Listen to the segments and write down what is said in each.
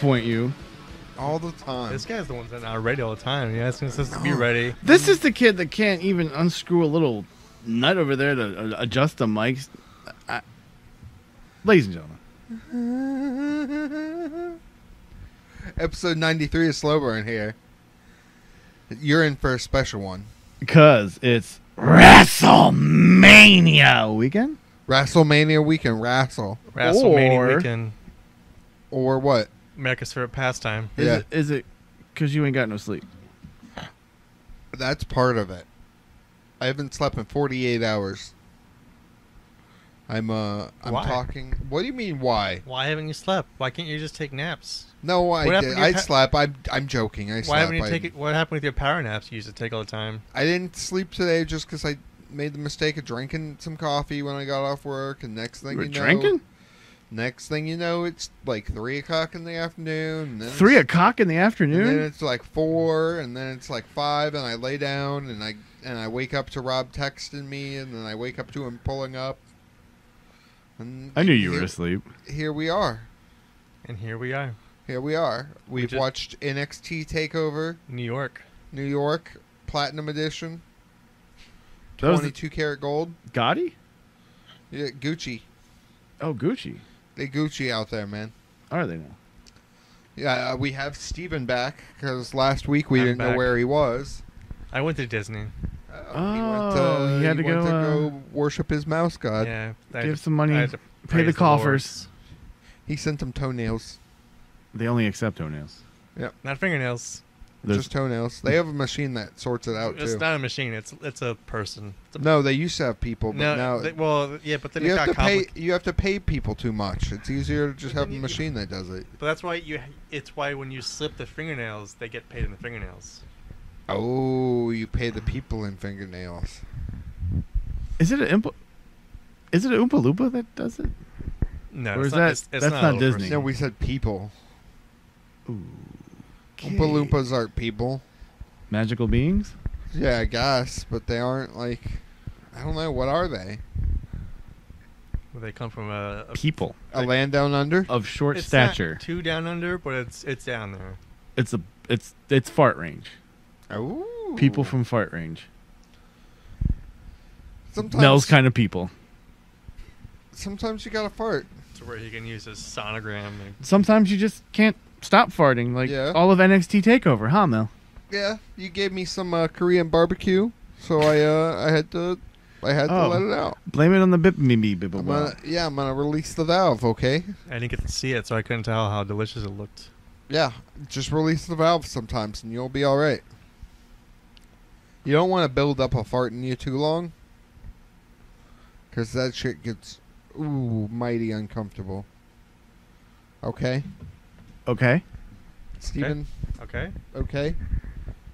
I disappoint you. all the time. This guy's the one that's not ready all the time. He asking us to be ready. This is the kid that can't even unscrew a little nut over there to uh, adjust the mics. I, ladies and gentlemen, Episode 93 of Slow Burn here. You're in for a special one. because it's WrestleMania weekend. WrestleMania weekend, wrestle. WrestleMania Or- weekend. Or what? America's favorite pastime. Is Yeah. it? Is it? Because you ain't got no sleep. That's part of it. I haven't slept in 48 hours. I'm uh I'm Why? talking. What do you mean why? Why haven't you slept? Why can't you just take naps? No, I happened did. to your I pa- slept. I'm I'm joking. I slept. Why haven't you I, taken? What happened with your power naps you used to take all the time? I didn't sleep today just because I made the mistake of drinking some coffee when I got off work, and next thing You were you know, drinking Next thing you know, it's like three o'clock in the afternoon. And then three it's- o'clock in the afternoon. And then it's like four, and then it's like five, and I lay down, and I and I wake up to Rob texting me, and then I wake up to him pulling up. And I knew you here, were asleep. Here we are. And here we are, Here we are. We've just- watched NXT Takeover New York. New York Platinum Edition, That was the- twenty-two karat gold. Gotti. Yeah, Gucci. Oh, Gucci. They Gucci out there, man. Are they now? Yeah, uh, we have Steven back because last week we I'm didn't know where he was. I went to Disney. Uh, Oh, he had to went go, uh, go worship his mouse god. yeah, I Give some money. I had to Pay the praise Lord. coffers. He sent him toenails. They only accept toenails. Yep, not fingernails. There's- Just toenails. They have a machine that sorts it out It's too. not a machine. It's it's a person. It's a, no, they used to have people, but no, now they- well, yeah, but then you it have got to pay. compli- You have to pay people too much. It's easier to just have then a you- machine that does it. But that's why you. It's why when you slip the fingernails, they get paid in the fingernails. Oh, you pay the people in fingernails. Is it an Impa? Is it an Oompa Loompa that does it? No, Or it's is not, that- it's, it's that's not, not a little Disney? person. No, we said people. Ooh. Oompa Loompas aren't people. Magical beings. Yeah, I guess, but they aren't like. I don't know. What are they? They come from a. a People A land down under? of short it's stature. Not too down under, but it's it's down there. It's a it's it's fart range. Oh, People from fart range. sometimes. Those kind of people. Sometimes you gotta fart. To where he can use his sonogram. And, Sometimes you just can't stop farting, like Yeah. all of NXT Takeover, huh, Mel? Yeah, you gave me some uh, Korean barbecue, so I uh, I had to I had to Oh. let it out. Blame it on the bip me me bip I'm gonna, yeah, I'm gonna release the valve. Okay. I didn't get to see it, so I couldn't tell how delicious it looked. Yeah, just release the valve sometimes, and you'll be all right. You don't want to build up a fart in you too long, because that shit gets ooh mighty uncomfortable. Okay, Okay. Steven? Okay. Okay.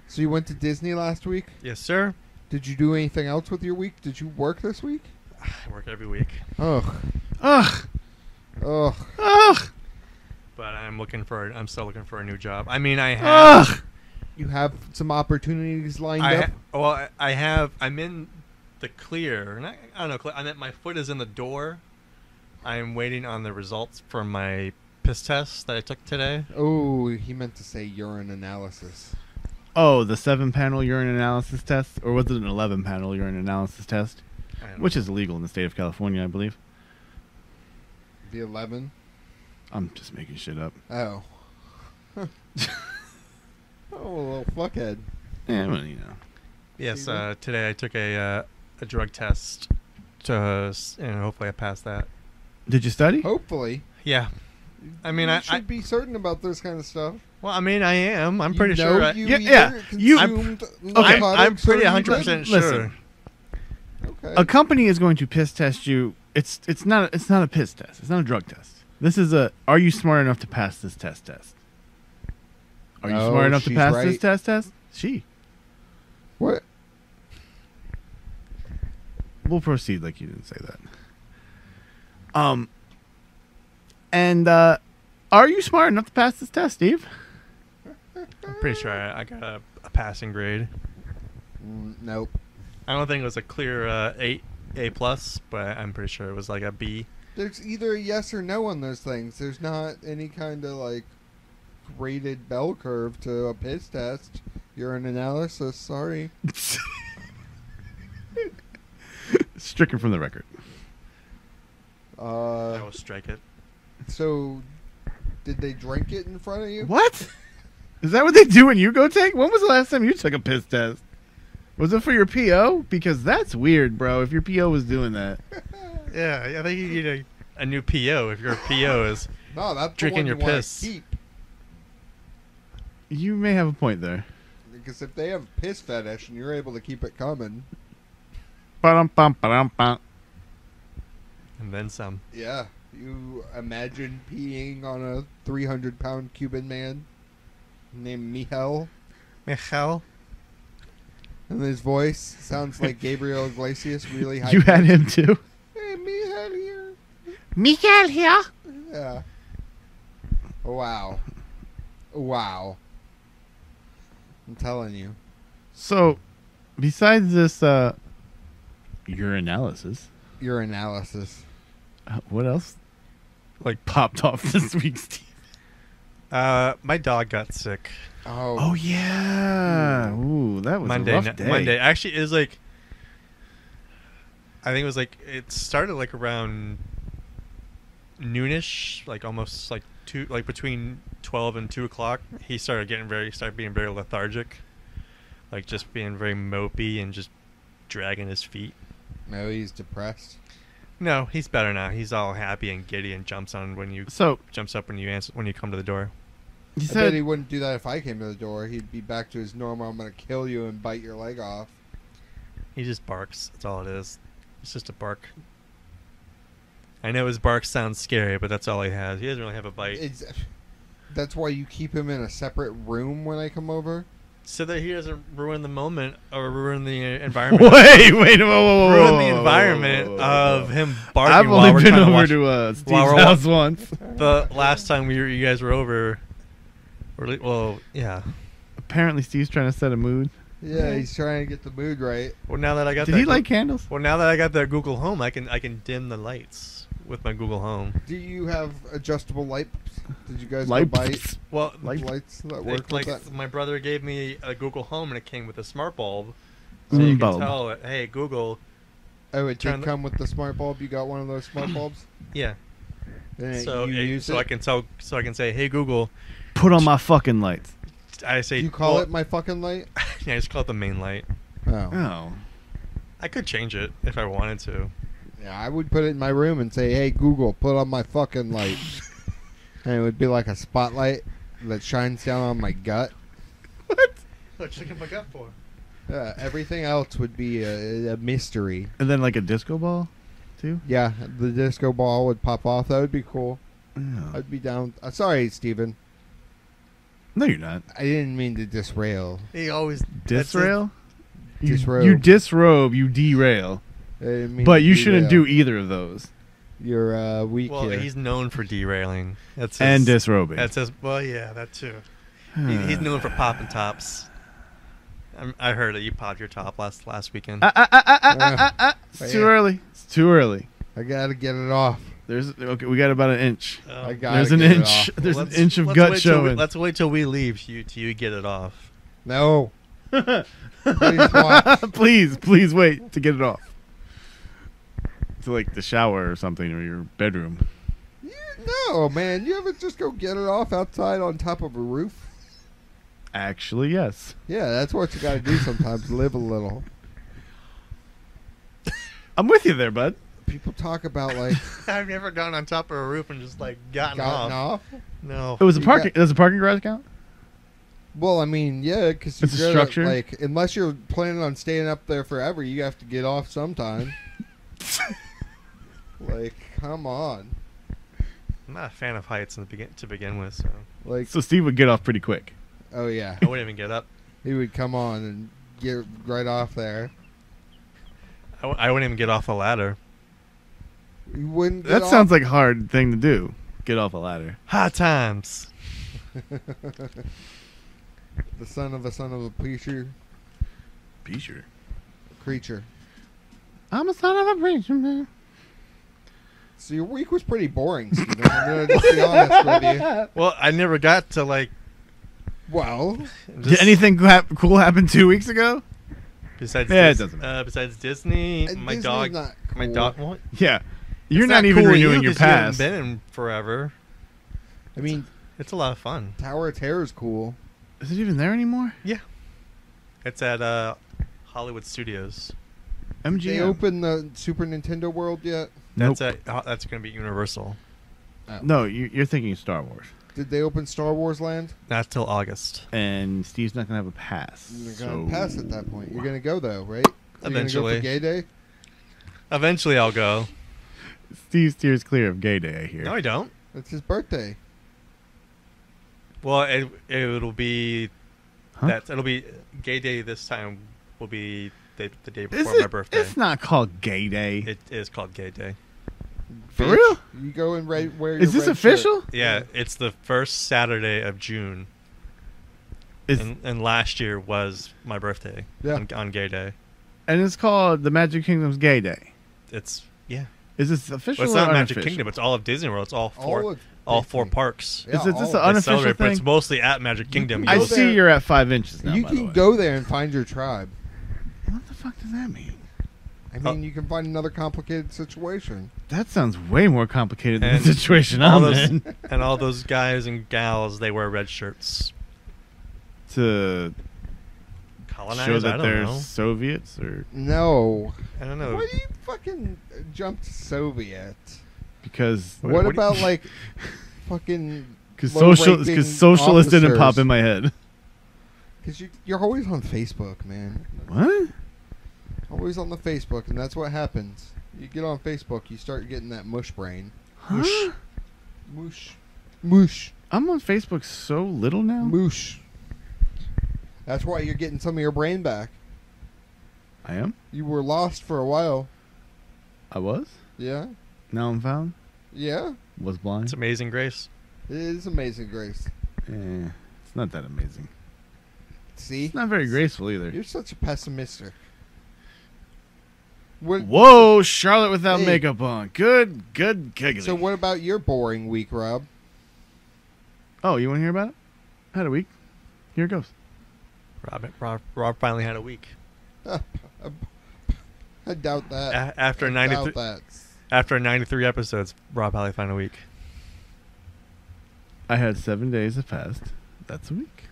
So you went to Disney last week. Yes, sir. Did you do anything else with your week? Did you work this week? I work every week, Ugh, Ugh. ugh. Ugh. but I'm looking for. I'm still looking for a new job. I mean, I have. Ugh. You have some opportunities lined I up. ha- well, I- I have. I'm in the clear. Not, I don't know. cle- I'm at my foot is in the door. I'm waiting on the results from my piss test that I took today. oh, he meant to say urine analysis. Oh, the seven panel urine analysis test, or was it an eleven panel urine analysis test, which know. is illegal in the state of California, I believe. The eleven. I'm just making shit up. Oh. oh, a little fuckhead. Yeah, well, you know. yes. Uh, today I took a uh, a drug test to, uh, and hopefully I passed that. Did you study? Hopefully. Yeah. I mean, you I- should I- be certain about this kind of stuff. Well, I mean, I am. I'm You pretty know sure. I, You Yeah, either yeah, you- I'm- consumed I'm, I'm pretty 100 percent sure. Listen. Okay. A company is going to piss test you. It's it's not it's not a piss test. It's not a drug test. This is a. Are you smart enough to pass this test test? Are you No, smart enough to she's pass this test test? She. What? We'll proceed like you didn't say that. Um. And uh, are you smart enough to pass this test, Steve? I'm pretty sure I, I got a, a passing grade. Mm, nope. I don't think it was a clear uh, eight A plus, but I'm pretty sure it was like a B. There's either a yes or no on those things. There's not any kind of like graded bell curve to a piss test. Urine analysis. Sorry. Stricken from the record. I Uh, will strike it. So, did they drink it in front of you? What? Is that what they do when you go take? When was the last time you took a piss test? Was it for your PO? Because that's weird, bro. If your PO was doing that, Yeah, I think you need a, a new PO if your PO is. No, that's Drinking your you piss. Keep. you may have a point there. Because if they have piss fetish and you're able to keep it coming, Ba-dum, bum, ba-dum, bum. And then some. yeah, you imagine peeing on a 300 pound Cuban man named Michel? Michel? and his voice sounds like Gabriel Iglesias, really high. You had him too. Hey, Mihal here. Michel here. Yeah. Wow. Wow. I'm telling you. So, besides this, uh, your analysis, Your analysis. uh, what else like popped off this week, Steve? Uh, my dog got sick Oh. Oh yeah. Ooh, that was Monday. a rough ni- day. Monday actually is like. I think it was like it started like around noonish, like almost like two, like between twelve and two o'clock. He started getting very, started being very lethargic, like just being very mopey and just dragging his feet. No, he's depressed. No, he's better now. He's all happy and giddy and jumps on when you So jumps up when you answer when you come to the door. you I bet said he wouldn't do that if I came to the door. He'd be back to his normal. I'm gonna kill you and bite your leg off. He just barks. That's all it is. It's just a bark. I know his bark sounds scary, but that's all he has. He doesn't really have a bite. It's, that's why you keep him in a separate room when I come over. So that he doesn't ruin the moment or ruin the environment. wait, wait, whoa, whoa, whoa, ruin whoa, the whoa, environment whoa, whoa, of him barking I've while only we're been trying to over watch. to uh, Steve's while we're wa- house once. The last time we were, you guys were over, or li- well, yeah. Apparently, Steve's trying to set a mood. Yeah, he's trying to get the mood right. Well, now that I got Did that he Goo- like candles? Well, now that I got that Google Home, I can I can dim the lights with my Google Home. Do you have adjustable lights? Did you guys Light go buy Well, Light- lights that Like, work like that? my brother gave me a Google Home and it came with a smart bulb, so you Mm, can tell it. Hey Google, Oh, it turn did the- come with the smart bulb. You got one of those smart bulbs. yeah. And So you it- use so it? I can tell, so I can say, hey Google. Put on my fucking lights. I say you call well, it my fucking light? yeah, I just call it the main light. Oh. Oh. I could change it if I wanted to. Yeah, I would put it in my room and say, "Hey Google, put on my fucking light," and it would be like a spotlight that shines down on my gut. What? What you looking my gut for? Yeah, everything else would be a, a mystery. And then like a disco ball, too. Yeah, the disco ball would pop off. That would be cool. Yeah. I'd be down. Uh, sorry, Steven. No, you're not. I didn't mean to disrail. He always that's it. Disrail. You, Disrobe. you disrobe. You derail. I didn't mean But you shouldn't do either of those. You're uh, weak Well, here. he's known for derailing. That's his, And disrobing. That's his. Well, yeah, that too. He, he's known for popping tops. I'm, I heard that you popped your top last last weekend. Ah, ah, ah, ah, ah, ah, ah, ah. It's too yeah. early. It's too early. I gotta get it off. There's okay. We got about an inch. Oh. I got. There's an get it inch. off. There's an Let's- inch of let's gut wait till we- showing. let's wait till we leave you till you get it off. No. Please watch. please, please wait to get it off. To like the shower or something or your bedroom. You, no, man. You ever just go get it off outside on top of a roof? Actually, yes. Yeah, that's what you gotta do sometimes. live a little. I'm with you there, bud. People talk about like I've never gone on top of a roof and just like gotten, gotten off. off. No. It was a parking. got- Does a parking garage count? Well, I mean, yeah, because It's a structure? Like, unless you're planning on staying up there forever, you have to get off sometime. like, come on. I'm not a fan of heights in the begin to begin with, so Like, So Steve would get off pretty quick. oh yeah, I wouldn't even get up. he would come on and get right off there. I, w- I wouldn't even get off a ladder. You wouldn't. Get That off. sounds like a hard thing to do. Get off a ladder. Hot times. the son of a son of a preacher Be sure. creature. I'm a son of a preacher man. So your week was pretty boring, Steven. I'm gonna just be honest with you. Well, I never got to like. Well, Did anything cool hap- cool happen two weeks ago? Besides, Yeah, it Dis- doesn't uh, besides Disney, uh, my Disney's dog, not my cool. dog. What? Yeah. You're It's not, even cool with renewing you your 'cause you haven't pass. Been in forever. I mean, It's a lot of fun. Tower of Terror is cool. Is it even there anymore? Yeah. It's at uh, Hollywood Studios. MGM. They opened the Super Nintendo World yet? That's Nope. at uh, that's going to be Universal. No, you- you're thinking Star Wars. Did they open Star Wars Land? Not till August. And Steve's not gonna have a pass. You're gonna pass at that point. You're gonna go though, right? You're go Eventually. for Gay Day. Eventually, I'll go. Steve steers clear of gay day. I hear. No, I don't. It's his birthday. Well, it it'll be Huh? that it'll be gay day. This time will be the, the day Is before it, my birthday. It's not called gay day. It is called gay day. For Bitch, real? You go and red, wear your Is this red shirt. official? Yeah, it's the first Saturday of June, Is and, and last year was my birthday Yeah. on, on gay day. and it's called the Magic Kingdom's Gay Day. It's yeah. Is this official Well, it's or not Magic? Kingdom. It's all of Disney World. It's all four All all four parks. Yeah, Is it all just of the it. They unofficial celebrate, but it's mostly at Magic Kingdom. can I see there. you're at five inches now. you by the can way. go there and find your tribe. What the fuck does that mean? I Oh. mean, you can find another complicated situation. That sounds way more complicated than And the situation all I'm those- in. and all those guys and gals, they wear red shirts. to Colonize? show I that don't they're know. Soviets or No. I don't know. Why do you fucking jump to Soviet? because What- What, what do you- about like fucking? because low social ranking because socialist didn't pop officers? in my head. Because you, you're always on Facebook, man. What? Always on the Facebook, and that's what happens. You get on Facebook, you start getting that mush brain. Huh? Moosh. Moosh. I'm on Facebook so little now. Moosh. That's why you're getting some of your brain back. I am. You were lost for a while. I was. Yeah? Now I'm found. Yeah? Was blind. It's Amazing Grace. It is amazing, Grace. Eh, it's not that amazing. See? It's not very graceful either. You're such a pessimistic. What, Whoa, Charlotte without Hey. makeup on. Good, good giggling. So what about your boring week, Rob? Oh, you want to hear about it? I had a week. Here it goes. Rob, Rob, Rob finally had a week. I doubt that. A- after I 93 doubt that. after 93 episodes, Rob finally found a week. I had seven days have passed. That's a week.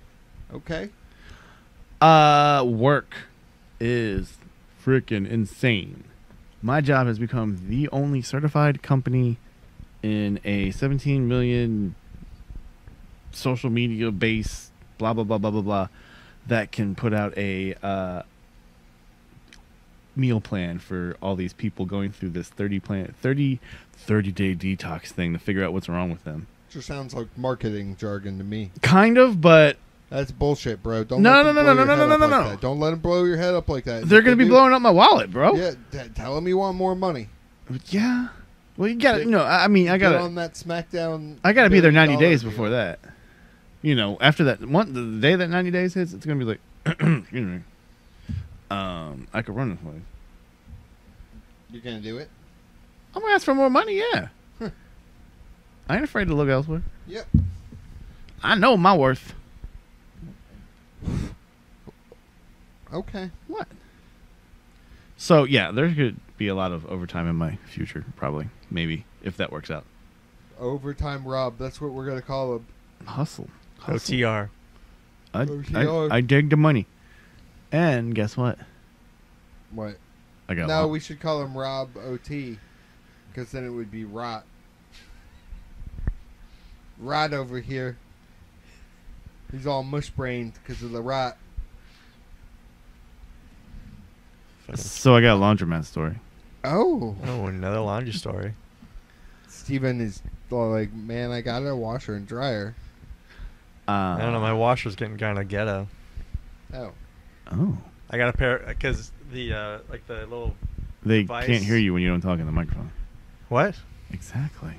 Okay. Uh, work is freaking insane. My job has become the only certified company in a 17 million social media base, blah blah blah blah blah blah, that can put out a uh, meal plan for all these people going through this 30 plan 30 30 day detox thing to figure out what's wrong with them. Just sounds like marketing jargon to me. Kind of, but That's bullshit, bro. Don't No, let no, them no, blow no, your no, head no, up no, like no. that. Don't let them blow your head up like that. they're If going to they be do- blowing up my wallet, bro. Yeah, t- tell them you want more money. Yeah. Well, you got to, Get- you know, I I mean, I Get got to on that SmackDown. I got to be there 90 billion days dollar before that. You know, after that one the day that 90 days hits, it's going to be like excuse me. Um, I could run this way. You're gonna do it. I'm going to ask for more money, yeah. Huh. I ain't afraid to look elsewhere. Yep. I know my worth. Okay. What? So, yeah, there could be a lot of overtime in my future probably. Maybe if that works out. Overtime Rob. That's what we're gonna call him. Hustle. Hustle. OTR. I, OTR. I, I dig the money. And guess what? What? I got No, lo- we should call him Rob OT, because then it would be Rot. Rot over here. He's all mush brained because of the rot. So I got a laundromat story. Oh, Oh, another laundry story. Steven is all like, man, I got a washer and dryer. Uh, I don't know. My washer's getting kind of ghetto. Oh, Oh. I got a pair because the uh, like the little They Device. can't hear you when you don't talk in the microphone. what? Exactly.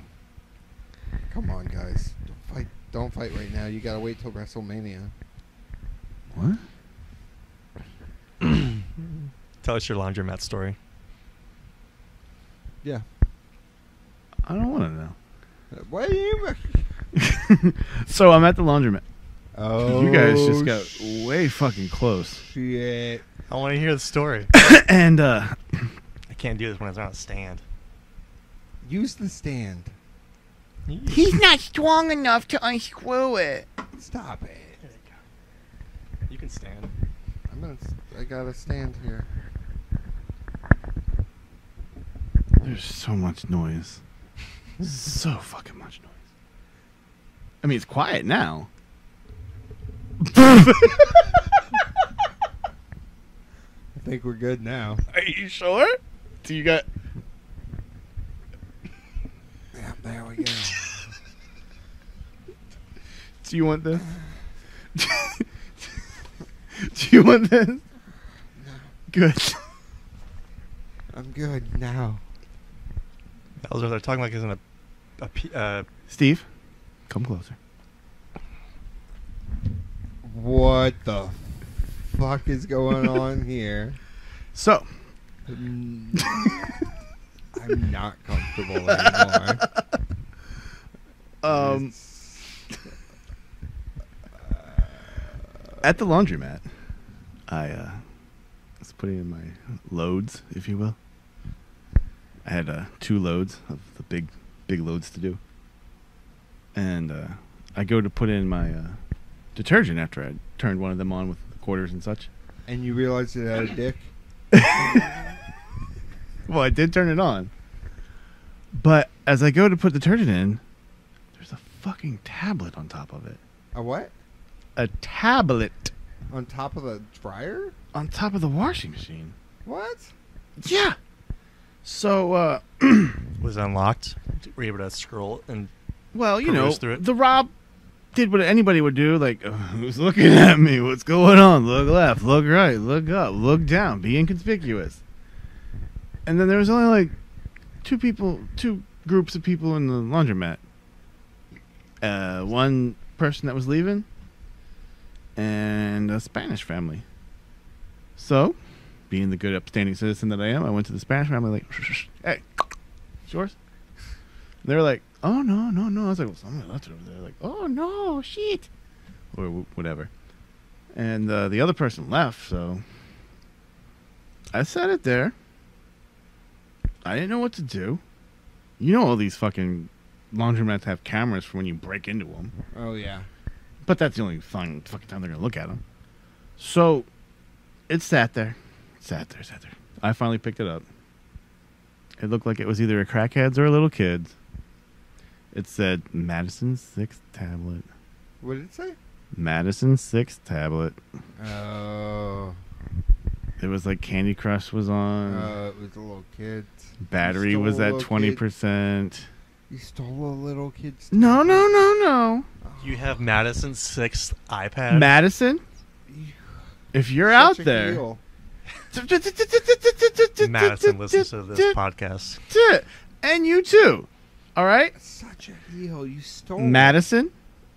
come on, guys, don't fight! Right now. You gotta wait till WrestleMania. What? Tell us your laundromat story. Yeah. I don't want to know. What do you? so I'm at the laundromat. Oh, you guys just got way fucking close. shit. I want to hear the story. and uh I can't do this when it's on a stand. Use the stand. He's not strong enough to unscrew it. Stop it. There you go. You can stand. I'm gonna. s- I gotta stand here. There's so much noise. so fucking much noise. I mean, it's quiet now. I think we're good now. Are you sure? Do you got? Yeah, there we go. Do you want this? Do you want this? No. Good. I'm good now. That was what they're talking like is in a, a p- uh, Steve, come closer. What the fuck is going on here? So, Mm, I'm not comfortable anymore. um, It's- at the laundromat, I uh, was putting in my loads, if you will. I had uh, two loads of the big, big loads to do, and uh, I go to put in my uh, detergent after I turned one of them on with the quarters and such. and you realized it had a dick. Well, I did turn it on, but as I go to put the detergent in, there's a fucking tablet on top of it. A what? A tablet On top of the dryer? on top of the washing machine. What? Yeah. So, uh, was unlocked. Were you able to scroll and well, you know, Peruse through it? the Rob did what anybody would do. Like, uh, who's looking at me? What's going on? Look left, look right, look up, look down, be inconspicuous. And then there was only like two people, two groups of people in the laundromat. Uh, one person that was leaving, and a Spanish family. So, being the good upstanding citizen that I am, I went to the Spanish family like, "Hey, it's yours." They were like, "Oh no, no, no!" I was like, "Well, someone left it over there." Like, "Oh no, shit," or wh- whatever. And uh, the other person left, so I set it there. I didn't know what to do. You know, all these fucking laundromats have cameras for when you break into them, Oh yeah. But that's the only fun fucking time they're gonna look at them. So it sat there, sat there, sat there. I finally picked it up. It looked like it was either a crackhead's or a little kid's. It said Madison Sixth tablet. What did it say? Madison Sixth tablet. Oh. It was like Candy Crush was on. Uh, it was a little kid. Battery was at twenty percent. You stole a little kid's. No, no, no, no. You have Madison's sixth iPad? Madison, if you're Such out there, heel. Madison listens to this podcast. and you too. All right, Such a heel. You stole. Madison,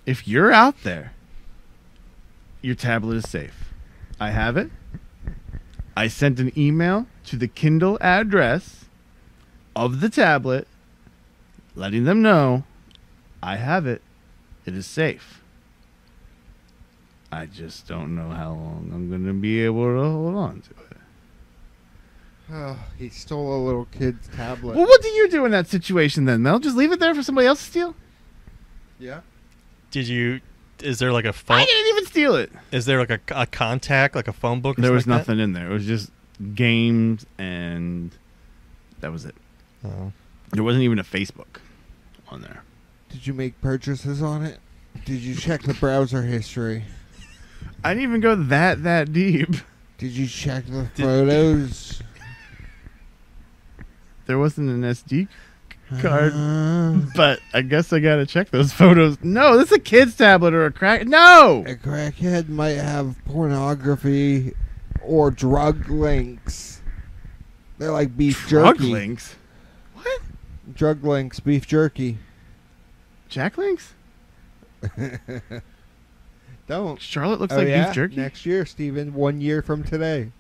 if you're out there, your tablet is safe. I have it. I sent an email to the Kindle address of the tablet, letting them know I have it. It is safe. I just don't know how long I'm going to be able to hold on to it. Oh, he stole a little kid's tablet. Well, what do you do in that situation then, Mel? Just leave it there for somebody else to steal? Yeah. Did you? Is there like a phone? I didn't even steal it. Is there like a, a contact, like a phone book? or There was like nothing in there. It was just games and that was it. Oh. There wasn't even a Facebook on there. Did you make purchases on it? Did you check the browser history? I didn't even go that that deep. Did you check the photos? There wasn't an SD card, Uh, but I guess I gotta check those photos. No, this is a kid's tablet or a crack. No, a crackhead might have pornography or drug links. They're like beef jerky. drug jerky. links. What? Drug links, beef jerky. Jack Link's? Don't. Charlotte looks oh like yeah, beef jerky. next year, Steven. One year from today,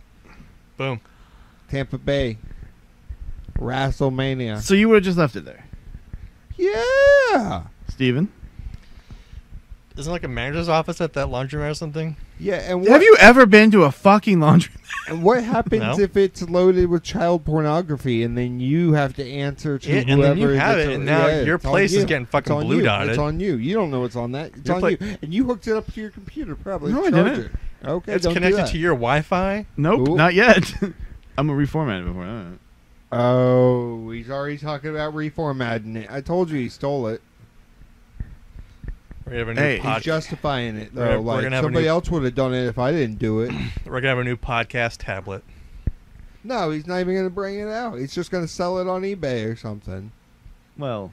Boom. Tampa Bay. WrestleMania. So you would have just left it there, Yeah. Steven? Isn't like a manager's office at that laundromat or something? Yeah, and what, Have you ever been to a fucking laundry? and what happens No. if it's loaded with child pornography and then you have to answer to Yeah, and then you have it, and now yeah, your it's on place is you. getting fucking It's on blue you. dotted. It's on you. You don't know what's on that. It's Your on pla- you. And you hooked it up to your computer probably. No, I didn't. it. Okay, It's don't do connected that. to your Wi-Fi. Nope, Ooh. not yet. I'm gonna reformat it before that. Oh, he's already talking about reformatting it. I told you he stole it. We have a new Hey, He's justifying it We're though. we're like gonna have somebody new- else would have done it if I didn't do it. We're gonna have a new podcast tablet. no, he's not even gonna bring it out. He's just gonna sell it on eBay or something. Well,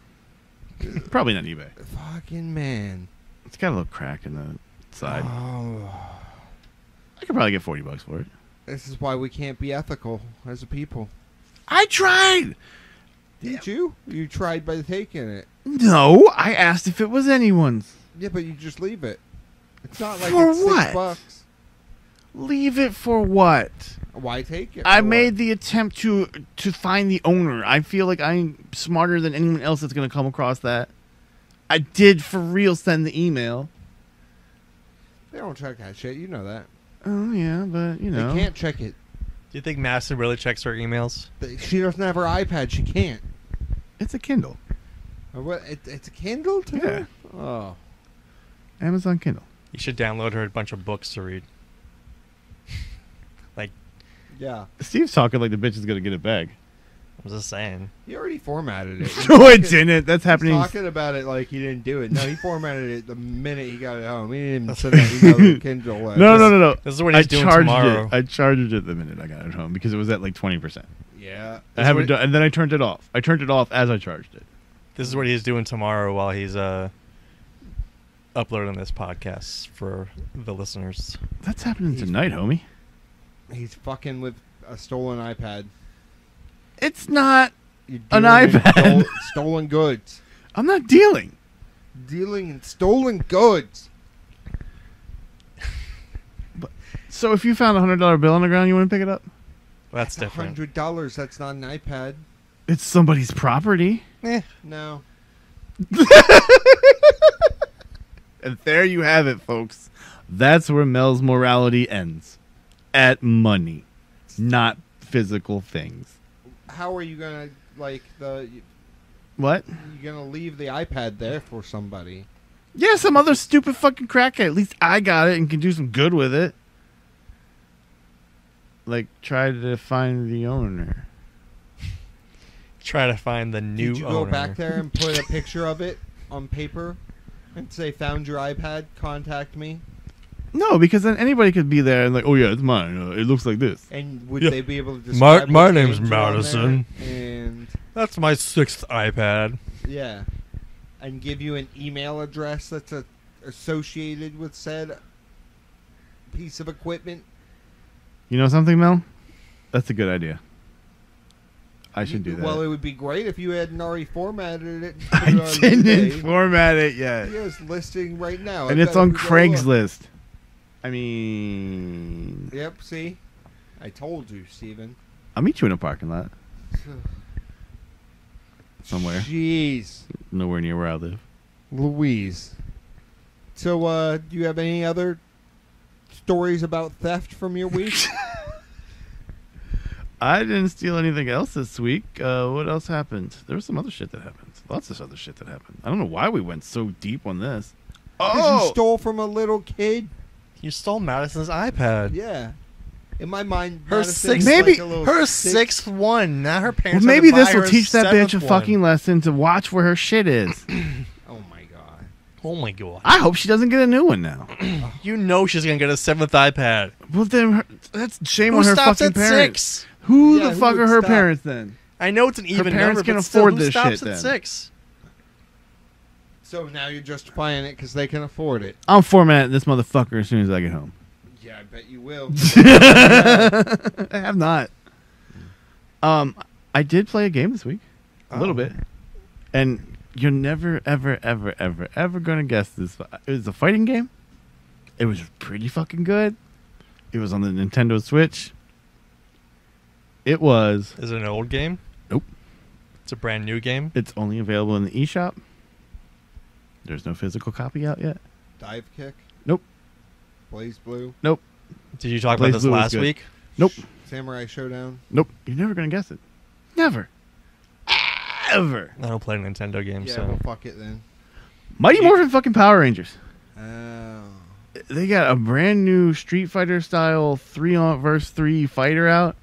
probably not eBay. Fucking man. It's got a little crack in the side. Oh, I could probably get forty bucks for it. this is why we can't be ethical as a people. I tried. Did you? You tried by taking it. No, I asked if it was anyone's. Yeah, but you just leave it. It's not like For it's what? six bucks. Leave it for what? Why take it? I for made what? the attempt to to find the owner. I feel like I'm smarter than anyone else that's gonna come across that. I did for real send the email. They don't check that shit. You know that. Oh yeah, but you know. They can't check it. Do you think Madison really checks her emails? They- She doesn't have her iPad. She can't. It's a Kindle. Or what? It, it's a Kindle too. Yeah. Oh. Amazon Kindle. You should download her a bunch of books to read. like, Yeah. Steve's talking like the bitch is gonna get it back. I'm just saying. He already formatted it. no, it didn't. That's happening. talking about it like he didn't do it. No, he formatted it the minute he got it home. He didn't even send that email to Kindle. No, no, no, no. This is what I he's doing charged tomorrow. it. I charged it the minute I got it home because it was at like twenty percent. Yeah. I haven't done, and then I turned it off. I turned it off as I charged it. This is what he's doing tomorrow while he's uh uploading this podcast for the listeners. That's happening He's- tonight, homie. He's fucking with a stolen iPad. It's not. You're An dealing in iPad. stol- stolen goods. I'm not dealing. Dealing in stolen goods. So if you found a hundred dollar bill on the ground, you want to pick it up? That's different. Hundred dollars. That's not an iPad. It's somebody's property. Eh, No. And there you have it, folks. That's where Mel's morality ends. At money, not physical things. How are you gonna like the? What? You're gonna leave the iPad there for somebody? Yeah, some other stupid fucking crackhead. At least I got it and can do some good with it. Like, try to find the owner. try to find the new Did you owner. go back there and put a picture of it on paper and say, "Found your iPad. Contact me." No, because then anybody could be there and like, oh yeah, it's mine. Uh, it looks like this. And would Yeah. they be able to My- describe my what name's games are on there? Madison. And That's my sixth iPad. yeah, and give you an email address that's a, associated with said piece of equipment. You know something, Mel? That's a good idea. I should do that. Well, it would be great if you hadn't already formatted it. I it didn't eBay. format it yet. Yeah, it's listing right now. and I it's on if you go look- Craigslist. I mean, Yep. See, I told you, Steven. I'll meet you in a parking lot somewhere, Jeez, nowhere near where I live. Louise. So, uh, do you have any other stories about theft from your week? I didn't steal anything else this week. Uh, what else happened? There was some other shit that happened. Lots of other shit that happened. I don't know why we went so deep on this. Because you stole from a little kid. You stole Madison's iPad. Yeah. In my mind, Her Madison's sixth, Maybe like a little her six- sixth one. Now her parents. well, parents. maybe this will teach that bitch a seventh one. fucking lesson to watch where her shit is. Oh my god. Oh my god! I hope she doesn't get a new one now. You know she's gonna get a seventh iPad. Well, then her, that's shame Who on her stops fucking at parents. six? Who Yeah, the fuck would are her stop? parents then? I know it's an even her parents number, can but still, afford who this stops shit at then. six? So now you're justifying it because they can afford it. I'm formatting this motherfucker as soon as I get home. Yeah, I bet you will. I have not. Um, I did play a game this week, a little Oh. bit, and you're never, ever, ever, ever, ever gonna guess this. It was a fighting game. It was pretty fucking good. It was on the Nintendo Switch. It was Is it an old game? Nope. It's a brand new game. It's only available in the eShop. There's no physical copy out yet. Dive kick. Nope. BlazBlue. Nope. Did you talk Blaze about this Blue is last good. week? Nope. Samurai Shodown. Nope. You're never gonna guess it. Never. Ever. I don't play Nintendo games, Yeah, so well, fuck it then. Mighty Morphin fucking Power Rangers. Oh. They got a brand new Street Fighter style three on verse three fighter out.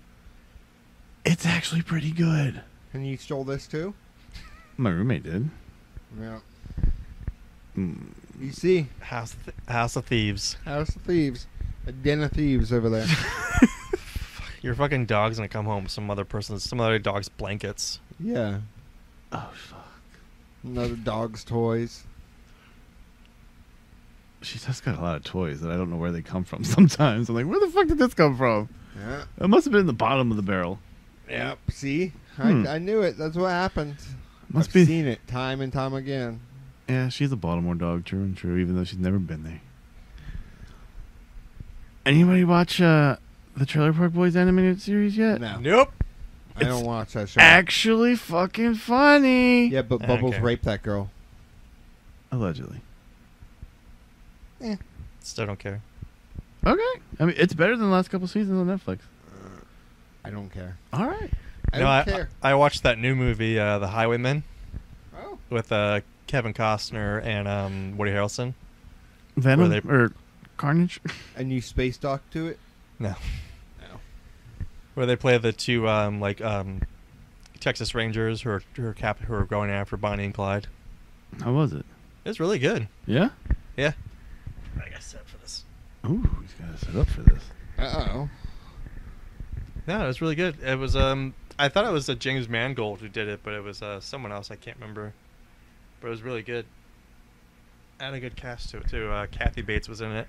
It's actually pretty good. And you stole this too? My roommate did. Yeah. Mm. You see, House of Th- House of Thieves. House of Thieves, a den of thieves over there. Your fucking dog's gonna come home with some other person's, some other dog's blankets. yeah. Oh fuck. Another dog's toys. She's just got a lot of toys that I don't know where they come from. Sometimes I'm like, where the fuck did this come from? Yeah. It must have been in the bottom of the barrel. Yep. See, Hmm. I, I knew it. That's what happened. Must I've be. seen it time and time again. Yeah, she's a Baltimore dog, true and true, even though she's never been there. Anybody watch uh, the Trailer Park Boys animated series yet? No, Nope. I don't watch that show. Actually, fucking funny. yeah, but Bubbles care. raped that girl. Allegedly. Yeah. Still don't care. Okay. I mean, it's better than the last couple seasons on Netflix. I don't care. All right. I no, don't I, care. I watched that new movie, uh, The Highwaymen, Oh. with uh, Kevin Costner and um, Woody Harrelson. Venom they- or Carnage. And you space dock to it? No. No. Where they play the two um, like um, Texas Rangers who are who are, cap- who are going after Bonnie and Clyde. How was it? It's really good. Yeah. Yeah. I got set for this. Ooh, he's got to set up for this. Uh oh. No, it was really good. It was um I thought it was uh, James Mangold who did it, but it was uh, someone else I can't remember. But it was really good. And a good cast to it too. Uh, Kathy Bates was in it.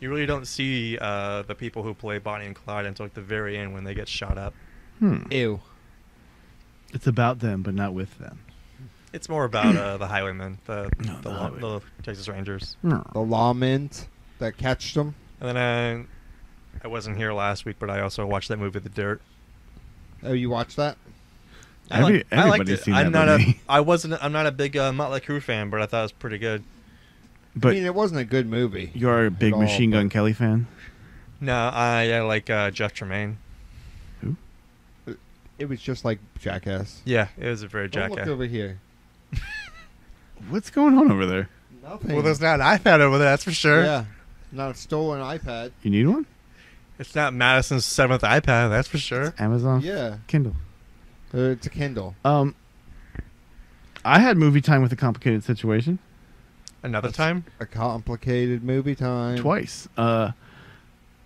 You really don't see uh, the people who play Bonnie and Clyde until like the very end when they get shot up. Hmm. Ew. It's about them, but not with them. It's more about uh, the Highwaymen, the No, the, the law- Highwaymen. the Texas Rangers. The lawmen that catch them. And then I, I wasn't here last week, but I also watched that movie, The Dirt. Oh, you watched that? I, Every- like, I liked everybody's it. seen I'm that not movie. a. I wasn't. I'm not a big uh, Motley Crue fan, but I thought it was pretty good. But I mean, it wasn't a good movie. you're a big at all, Machine Gun but- Kelly fan. No, I, I like uh, Jeff Tremaine. Who? It was just like Jackass. Yeah, it was a very Don't jackass. look over here. What's going on over there? Nothing. Well, there's not an iPad over there, that's for sure. Yeah. Not a stolen iPad. You need one? It's not Madison's seventh iPad, that's for sure. Amazon Yeah. Kindle. Uh, it's a Kindle. Um, I had movie time with a complicated situation Another time? A complicated movie time. twice. Uh,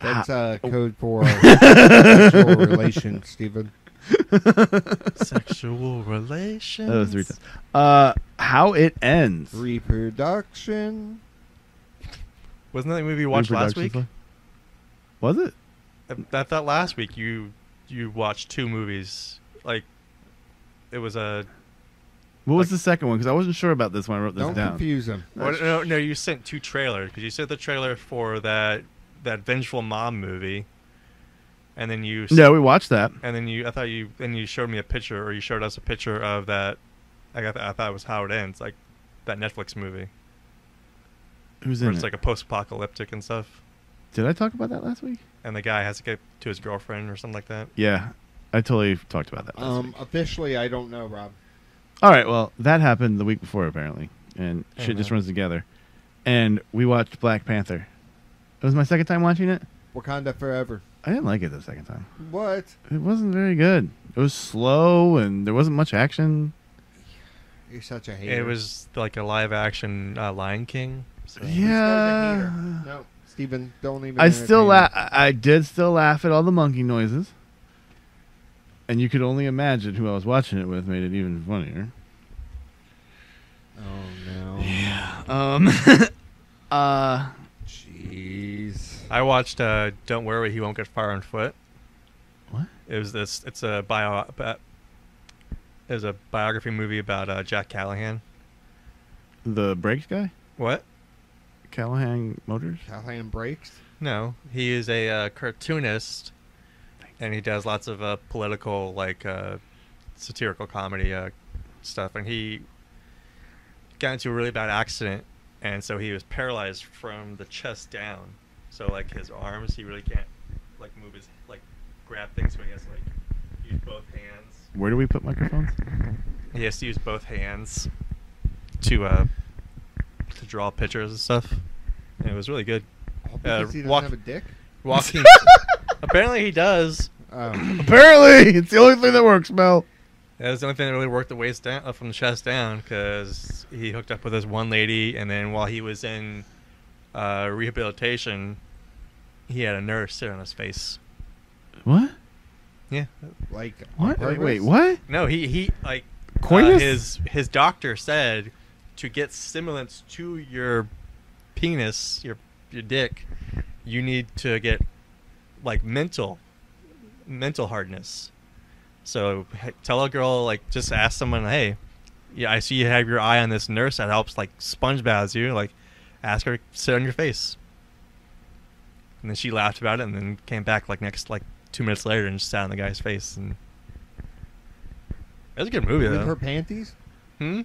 That's ha- uh, code for sexual relations, Stephen. Sexual relations. that was three times. Uh, how it ends. Reproduction. Wasn't that the movie you watched last week? Reproduction Was it? I, I thought last week you you watched two movies. Like, it was a. What was the second one? Because I wasn't sure about this when I wrote this Don't down. confuse him. What, no, no, you sent two trailers because you sent the trailer for that that vengeful mom movie, and then you. s- Yeah, we watched that. And then you, I thought you, then you showed me a picture, or you showed us a picture of that. I got, I thought it was how it ends, like that Netflix movie, Who's where it's it? like a post-apocalyptic and stuff, Did I talk about that last week? And the guy has to get to his girlfriend or something like that. Yeah, I totally talked about that last Um, week. officially, I don't know, Rob. All right, well, that happened the week before apparently, and shit just runs together. And we watched Black Panther. It was my second time watching it. Wakanda forever. I didn't like it the second time. What? It wasn't very good. It was slow and there wasn't much action. You're such a hater. It was like a live-action uh, Lion King. So. This guy's a Yeah. No, Stephen, don't even. I still entertain laugh. I did still laugh at all the monkey noises. And you could only imagine who I was watching it with made it even funnier. Oh no. Yeah. Um. uh. Jeez. I watched uh, "Don't Worry, He Won't Get Far on Foot." What? It was this. It's a bio. About, it was a biography movie about uh, Jack Callahan. The brakes guy, What? Callahan Motors. Callahan Brakes? No, he is a uh, cartoonist and he does lots of uh, political, like uh, satirical comedy uh, stuff. And he got into a really bad accident, and so he was paralyzed from the chest down. So like his arms, he really can't like move his like grab things. So he has to like use both hands. Where do we put microphones? He has to use both hands to uh to draw pictures and stuff. And it was really good. Oh, because he doesn't walk- have a dick. Walking. Apparently he does. Oh. Apparently, it's the only thing that works, Mel. That was the only thing that really worked the waist down uh, from the chest down because he hooked up with this one lady, and then while he was in uh, rehabilitation, he had a nurse sit on his face. What? Yeah. like on What? Wait, purpose? wait, what? No, he he like uh, Coitus? his his doctor said to get stimulants to your penis, your your dick, you need to get like mental mental hardness. So tell a girl like just ask someone, hey, yeah, I see you have your eye on this nurse that helps like sponge baths you. Like, ask her to sit on your face. And then she laughed about it, and then came back like next like two minutes later and just sat on the guy's face. And it was a good movie With though. her panties? Hmm.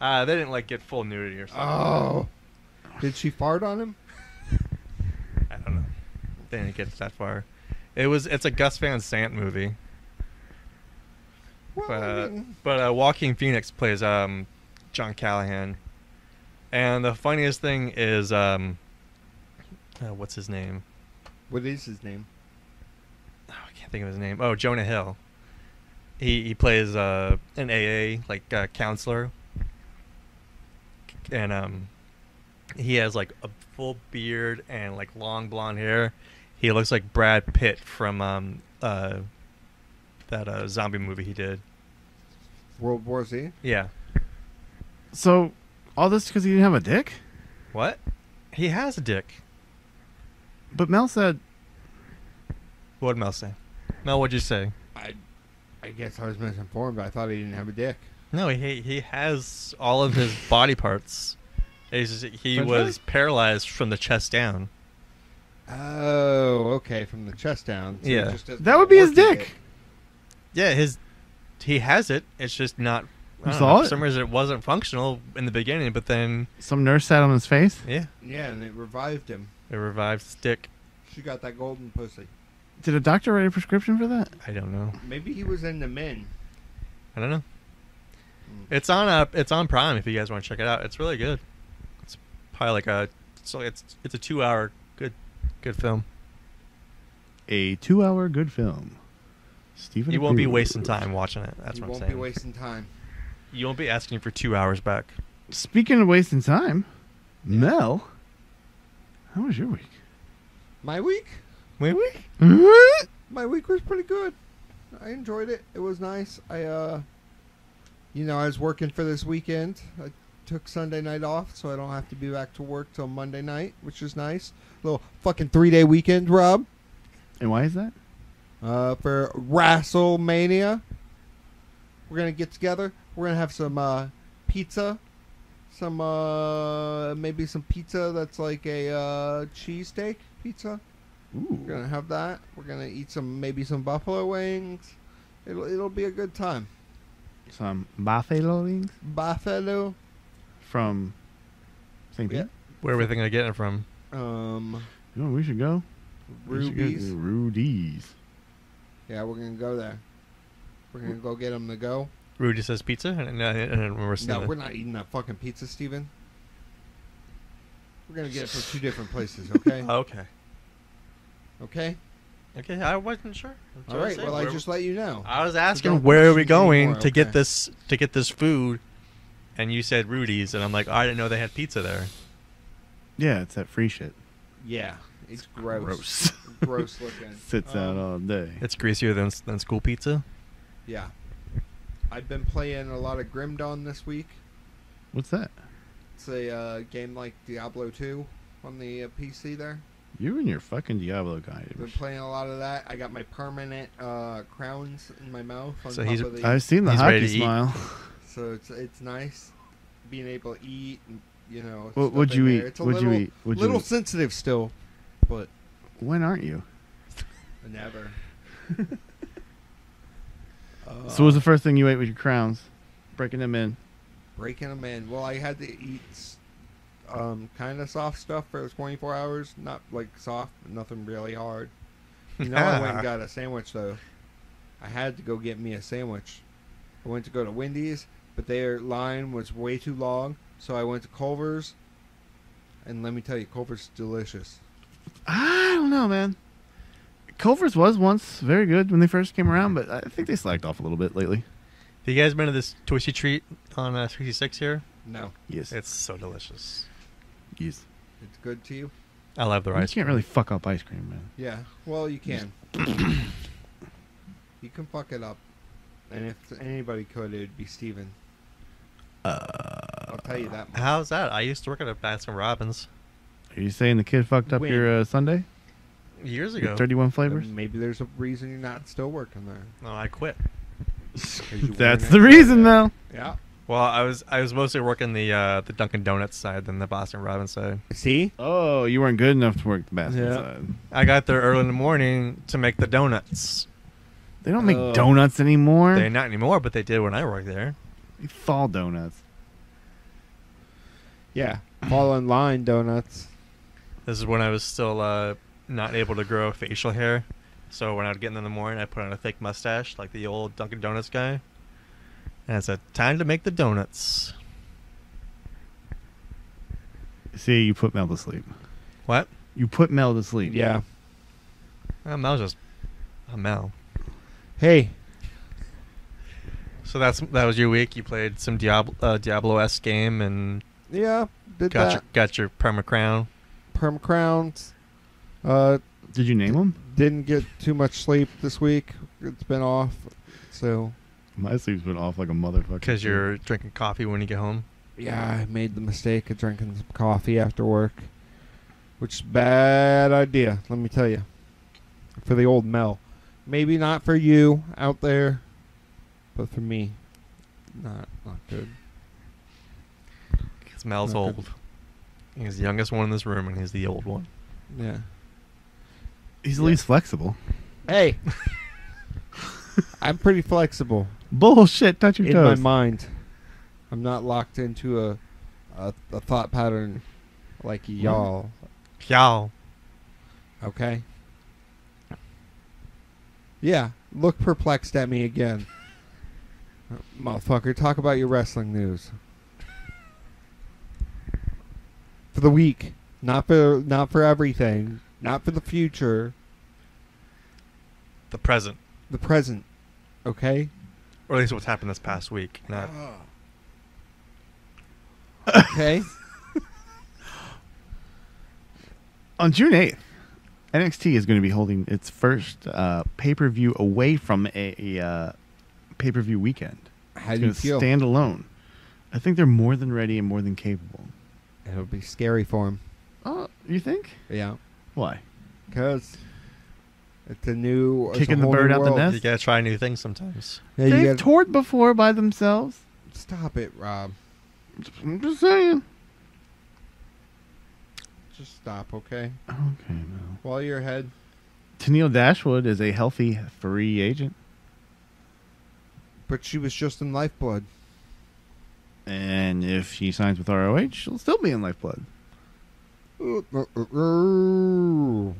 Uh, they didn't like get full nudity or something. Oh. Did she fart on him? I don't know. They didn't get that far. It was. It's a Gus Van Sant movie. Well, But I mean, but uh, Joaquin Phoenix plays um, John Callahan, and the funniest thing is um, uh, what's his name? what is his name? Oh, I can't think of his name. Oh, Jonah Hill. He he plays uh, an AA like uh, counselor, and um, he has like a full beard and like long blonde hair. He looks like Brad Pitt from um uh that uh zombie movie he did. World War Z? Yeah. So, all this because he didn't have a dick? What? He has a dick. But Mel said, What did Mel say? Mel, what'd you say? I I guess I was misinformed. I thought he didn't have a dick. No, he he has all of his body parts. It's just- he French was fry? paralyzed from the chest down. Oh, okay, from the chest down. So Yeah. just that would be his work the dick. Yeah, his he has it. It's just not. I saw know, it? For some reason, it wasn't functional in the beginning, but then Some nurse sat on his face. yeah, Yeah, and it revived him. it revived his dick. She got that golden pussy. Did a doctor write a prescription for that? I don't know. Maybe he was in the men. I don't know. It's on uh, it's on Prime if you guys want to check it out. It's really good. It's probably like a so it's it's a two hour good good film. A two-hour good film. Stephen. You won't be wasting time watching it. That's you what I'm saying. You won't be wasting time. you won't be asking for two hours back. Speaking of wasting time, Mel, how was your week? My week? My week. My week was pretty good. I enjoyed it. It was nice. I uh you know, I was working for this weekend. I took Sunday night off so I don't have to be back to work till Monday night, which is nice. Little fucking 3-day weekend, Rob. And why is that? uh, for WrestleMania. We're gonna get together. We're gonna have some uh, pizza, some uh, maybe some pizza that's like a uh, cheesesteak pizza. We're gonna have that. We're gonna eat some maybe some buffalo wings. It'll it'll be a good time. Some buffalo wings Buffalo. from St. Pete. Yeah. Where are we thinking of getting it from? Um, You know, we should go. We should go Rubies. Rudy's. Yeah, we're gonna go there. We're gonna go get them to go. Rudy says pizza, and, and, and we're No, stealing. we're not eating that fucking pizza, Steven. We're gonna get it from two different places, okay? Okay. Okay. Okay, I wasn't sure. I'm All trying to right. say, Well, I just let you know. I was asking where are we going anymore, to get okay. this to get this food, and you said Rudy's, and I'm like, I didn't know they had pizza there. Yeah, it's that free shit. Yeah, it's gross. Gross. gross looking. Sits out Um, all day. It's greasier than than school pizza. Yeah. I've been playing a lot of Grim Dawn this week. What's that? It's a uh, game like Diablo 2 on the uh, PC there. You and your fucking Diablo I've been playing a lot of that. I got my permanent uh, crowns in my mouth on So top he's- of the. I've seen the He's ready hockey to eat. smile. so it's it's nice being able to eat. And, you know. What stuff would in you there. eat? It's a What'd you eat? What'd you little eat? sensitive still, but When aren't you? never. So what was the first thing you ate with your crowns? Breaking them in. breaking them in. Well, I had to eat um, kind of soft stuff for 24 hours. Not like soft, but nothing really hard. You know, I went and got a sandwich though. I had to go get me a sandwich. I went to go to Wendy's, but their line was way too long, so I went to Culver's. And let me tell you, Culver's is delicious. I don't know, man. Culver's was once very good when they first came around, but I think they slacked off a little bit lately. Have you guys been to this Twisty Treat on uh, 66 here? No, Yes. It's so delicious. Yes. it's good to you. I love the rice. You rice. can't really fuck up ice cream, man. Yeah, well, you can. you can fuck it up. And if anybody could, it would be Steven. I'll tell you that much. How's that? I used to work at a Baskin Robbins Are you saying the kid fucked up When? your uh, Sunday? years With ago. 31 flavors? Then maybe there's a reason you're not still working there. No, I quit. you That's weren't the at- reason, though. Yeah. Well, I was I was mostly working the uh, the Dunkin' Donuts side than the Baskin Robbins side. See? Oh, you weren't good enough to work the Baskin Yeah. side. I got there early in the morning to make the donuts. They don't make Oh. donuts anymore. They not anymore, but they did when I worked there. Fall donuts. Yeah. Fall in line donuts. This is when I was still uh, not able to grow facial hair. So when I'd get in in the morning, I put on a fake mustache like the old Dunkin' Donuts guy. And I said, "Time to make the donuts." See, you put Mel to sleep. What? You put Mel to sleep. Yeah. Well, Mel's just a Mel. Hey. So that's that was your week. You played some Diablo uh, Diablo S game and Yeah. Did got that. your got your perma crown. Perm crowns. Uh, Did you name them? didn't get too much sleep this week. It's been off. So, My sleep's been off like a motherfucker. Because you're drinking coffee when you get home. yeah, I made the mistake of drinking some coffee after work. Which is bad idea, let me tell you. For the old Mel. Maybe not for you out there, but for me, not not good. Because Mel's Not good. old. He's the youngest one in this room, and he's the old one. Yeah. He's at least flexible. Hey. I'm pretty flexible Bullshit. Touch your in my mind. I'm not locked into a a, a thought pattern like y'all. Y'all. Okay. Yeah. Look perplexed at me again. Motherfucker, talk about your wrestling news. For the week. Not for not for everything. Not for the future. The present. The present. Okay? Or at least what's happened this past week. Not Okay? On June 8th, NXT is going to be holding its first uh, pay per view away from a, a uh, pay per view weekend. How It's do you going to feel? stand alone. I think they're more than ready and more than capable. It'll be scary for him. Oh, you think? Yeah. Why? Because it's a new it's a Kicking the bird out the nest? you gotta try new things sometimes. Yeah, you They've gotta- toured before by themselves. Stop it, Rob. I'm just saying. Just stop, okay? Okay, no. While you're ahead. Tennille Dashwood is a healthy free agent. But she was just in Lifeblood. And if she signs with ROH, she'll still be in Lifeblood. Uh, uh, uh,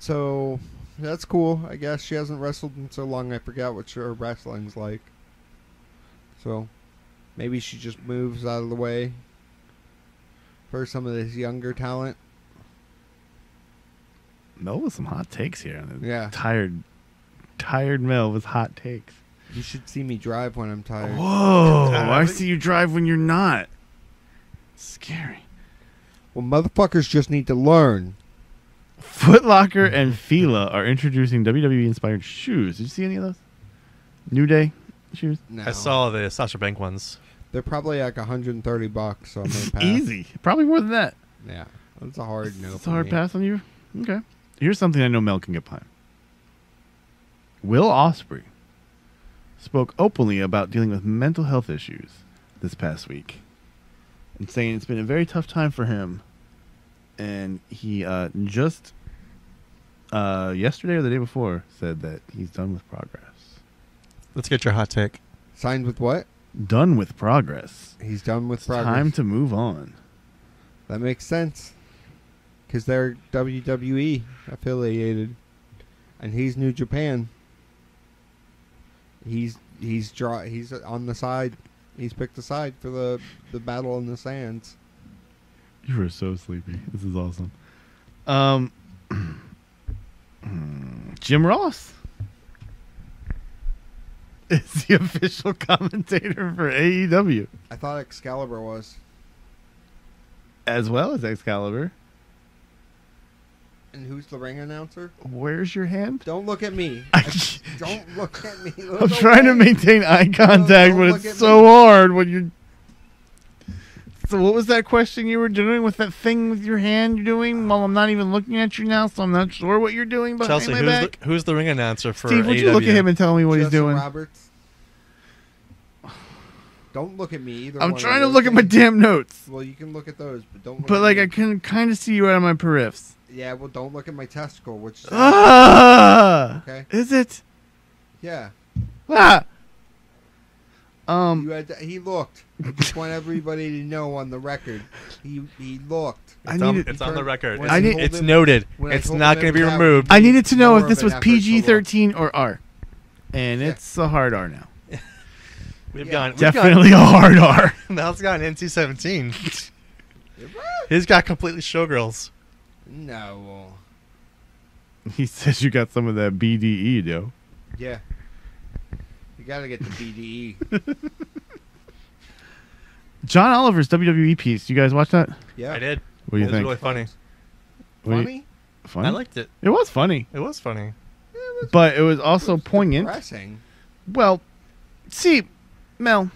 So that's cool. I guess she hasn't wrestled in so long. I forgot what her wrestling's like. So maybe she just moves out of the way for some of this younger talent. Mel with some hot takes here. Yeah. Tired, tired Mel with hot takes. You should see me drive when I'm tired. Whoa! I see you drive when you're not. Scary. Well, motherfuckers just need to learn. Foot Locker and Fila are introducing WWE inspired shoes. Did you see any of those? New Day shoes? No. I saw the Sasha Bank ones. They're probably like 130 bucks. So I'm pass. Easy. Probably more than that. Yeah, that's a hard no. It's a hard me. pass on you. Okay. Here's something I know Mel can get behind. Will Ospreay spoke openly about dealing with mental health issues this past week and saying it's been a very tough time for him. And he uh, just uh, yesterday or the day before, said that he's done with progress. Let's get your hot take. Signed with what? Done with progress. He's done with It's progress. time to move on. That makes sense. Because they're WWE affiliated, and he's New Japan. He's he's draw he's on the side. He's picked the side for the the battle in the sands. You were so sleepy. This is awesome. Um, Jim Ross is the official commentator for AEW, I thought Excalibur was. as well as Excalibur. And who's the ring announcer? Where's your hand? Don't look at me. I- don't look at me. I'm trying to maintain eye contact, don't but it's so me. hard when you're. So what was that question you were doing with that thing with your hand you're doing? Well, I'm not even looking at you now, so I'm not sure what you're doing behind Chelsea, my who's back. the, who's the ring announcer for Steve, would you look at him and tell me what he's Justin doing? Roberts. Don't look at me either. I'm trying to those look at my damn notes, Well, you can look at those, but don't. Look but at like me. I can kind of see you out of my periffs. Yeah, well, don't look at my testicle, which. Is Ah, Okay. is it? Yeah. Ah. Um, You had to, he looked. I just want everybody to know on the record. He he looked. I It's, on, needed- it's on the record. I need- it's him- noted. It's not going to be was removed. I needed to know if this was effort to look. PG-13 or R, and Yeah. it's a hard R now. We've Yeah. gone. We've Definitely a hard R. Gone, now it's gotten NC-17. He's got completely showgirls. No. He says you got some of that BDE, though. Yeah. You gotta get the. BDE. John Oliver's WWE piece. You guys watch that? Yeah. I did. What do you it was think? really funny. What do you- Funny. funny? I liked it. it was funny, It was funny. but it was also poignant. Depressing. Well, see, Mel,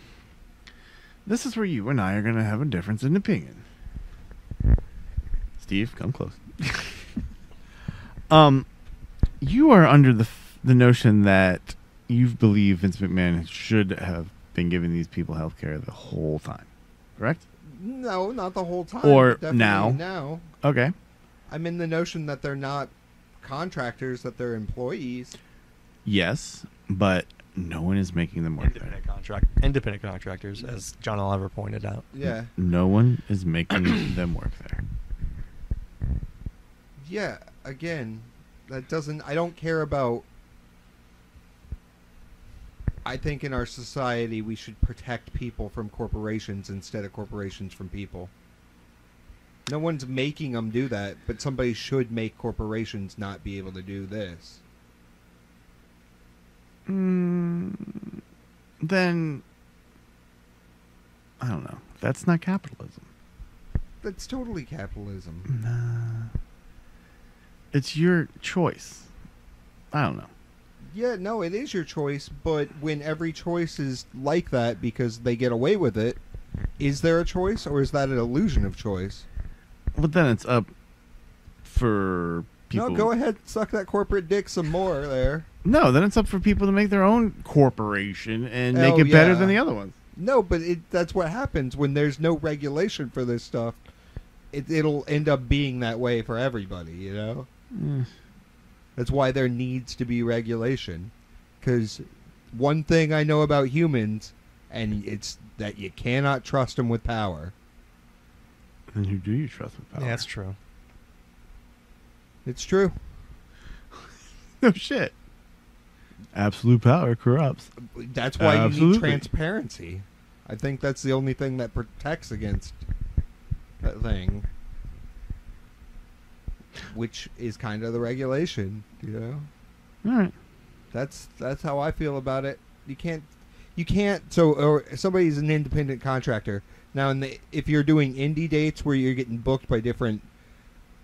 this is where you and I are going to have a difference in opinion. Steve, come close. um, you are under the f- the notion that you believe Vince McMahon should have been giving these people health care the whole time, correct? No, not the whole time. Or now. Now. Okay. I'm in the notion that they're not contractors; that they're employees. Yes, but no one is making them work there. Independent contract, independent contractors, as John Oliver pointed out. Yeah. No one is making them work there. Yeah. Again, that doesn't. I don't care about. I think in our society we should protect people from corporations instead of corporations from people. No one's making them do that, but somebody should make corporations not be able to do this. Mm, then I don't know. That's not capitalism. That's totally capitalism. Nah. It's your choice. I don't know. Yeah, no, it is your choice, but when every choice is like that because they get away with it, is there a choice or is that an illusion of choice? But then it's up for people. No, go ahead, suck that corporate dick some more there. No, then it's up for people to make their own corporation and make it better yeah. than the other ones. No, but it, that's what happens when there's no regulation for this stuff. It, it'll end up being that way for everybody, you know? Mm. That's why there needs to be regulation. Because one thing I know about humans, and it's that you cannot trust them with power. And who do you trust with power? Yeah, that's true. It's true. no shit. Absolute power corrupts. That's why you need transparency. I think that's the only thing that protects against that thing. Which is kind of the regulation, you know? All right. That's that's how I feel about it. You can't you can't so or somebody's an independent contractor. Now in the, if you're doing indie dates where you're getting booked by different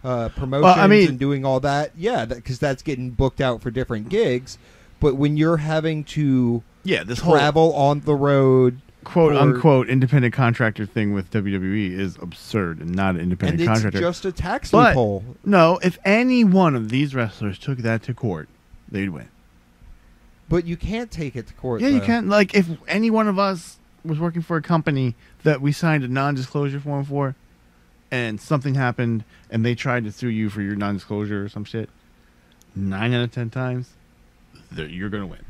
uh, promotions mean- and doing all that, yeah, because that's getting booked out for different gigs. But when you're having to Yeah, this whole travel on the road quote unquote independent contractor thing with WWE is absurd and not an and independent it's contractor. just a tax But- loophole. no, if any one of these wrestlers took that to court, they'd win. But you can't take it to court. Yeah, you can't. Like, if any one of us was working for a company that we signed a non-disclosure form for, and something happened, and they tried to sue you for your non-disclosure or some shit, nine out of ten times, you're gonna win.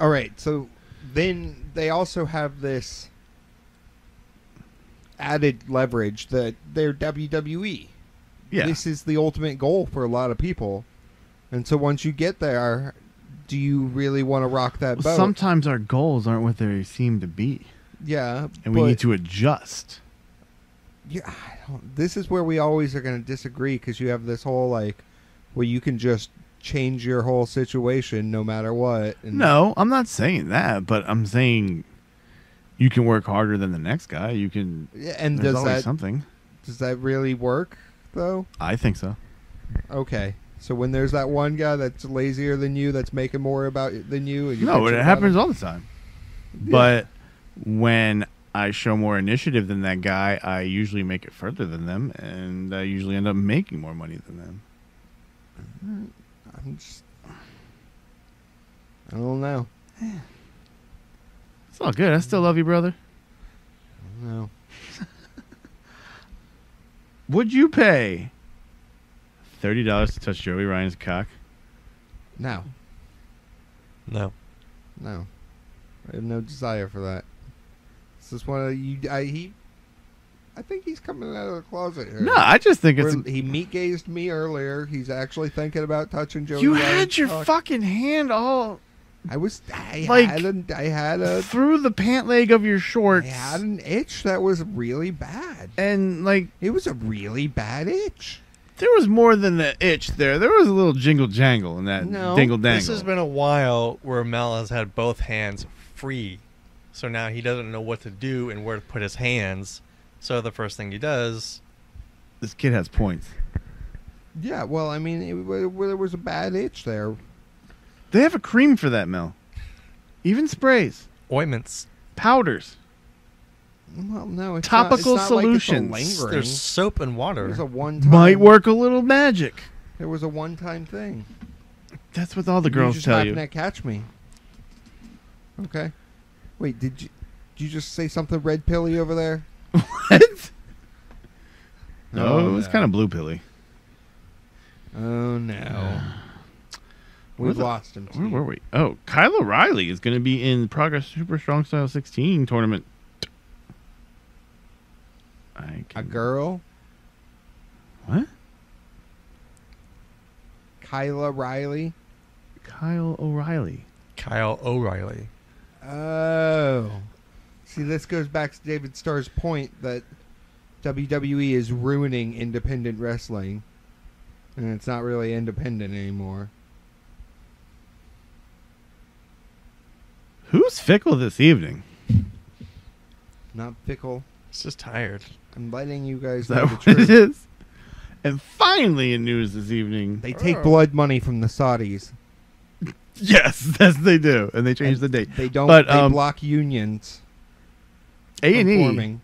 All right, so then they also have this added leverage that they're WWE. Yeah. This is the ultimate goal for a lot of people. And so once you get there, do you really want to rock that Well, boat? sometimes our goals aren't what they seem to be, yeah, and we but- need to adjust. Yeah, I don't, this is where we always are going to disagree because you have this whole like, where you can just change your whole situation no matter what. And No, I'm not saying that, but I'm saying you can work harder than the next guy. You can. Yeah, and there's does always that something? does that really work though? I think so. Okay, so when there's that one guy that's lazier than you, that's making more about than you, and you No, it happens him- all the time. But when I show more initiative than that guy, I usually make it further than them, and I usually end up making more money than them. Mm. I'm just, I don't know. It's all good. I still love you, brother. I don't know. Would you pay thirty dollars to touch Joey Ryan's cock? No, No. no, I have no desire for that. This is one of you. I he, I think he's coming out of the closet here. No, I just think it's. Where he meat gazed me earlier. He's actually thinking about touching Joey. you Ryan's had your cock. fucking hand all I was. I like, had. A, I had a. through the pant leg of your shorts. I had an itch that was really bad. and like It was a really bad itch. there was more than an itch there. There was a little jingle jangle in that No, dingle dangle. This has been a while where Mel has had both hands free. So now he doesn't know what to do and where to put his hands. So the first thing he does, this kid has points. Yeah. Well, I mean, it, wa- there was a bad itch there. They have a cream for that, Mel. Even sprays, ointments. powders. Well, no, it's Topical not, it's not solutions. Like it's a. There's soap and It water. was a one time. Might work a little magic. It was a one time thing. That's what all the you girls just tell happened you. to catch me. Okay. Wait, did you did you just say something red pilly over there? What? No, Oh, it was no. kind of blue pilly. Oh no. Where We've the- lost him. Where were we? Oh, Kyle O'Reilly is going to be in Progress Super Strong Style 16 tournament. I A can, girl, What? Kyla Riley. Kyle O'Reilly. Kyle O'Reilly. Oh. See, this goes back to David Starr's point that WWE is ruining independent wrestling. And it's not really independent anymore. Who's fickle this evening? Not fickle. He's just tired. I'm letting you guys Is know that the what truth. is? And finally, in news this evening. They take Oh. blood money from the Saudis. yes, yes, they do, and they changed the date. They don't. But, they um, block unions A from and E, forming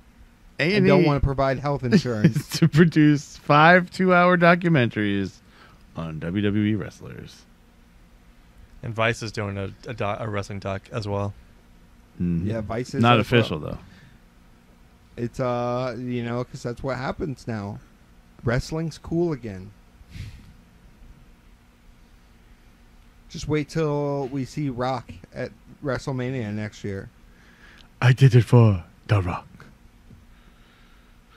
A and and don't want to provide health insurance. to produce five two-hour documentaries on WWE wrestlers. And Vice is doing a, a, doc, a wrestling doc as well. Mhm. yeah, Vice is Not as well. official though. It's uh, you know, because that's what happens now. Wrestling's cool again. Just wait till we see Rock at WrestleMania next year. I did it for The Rock.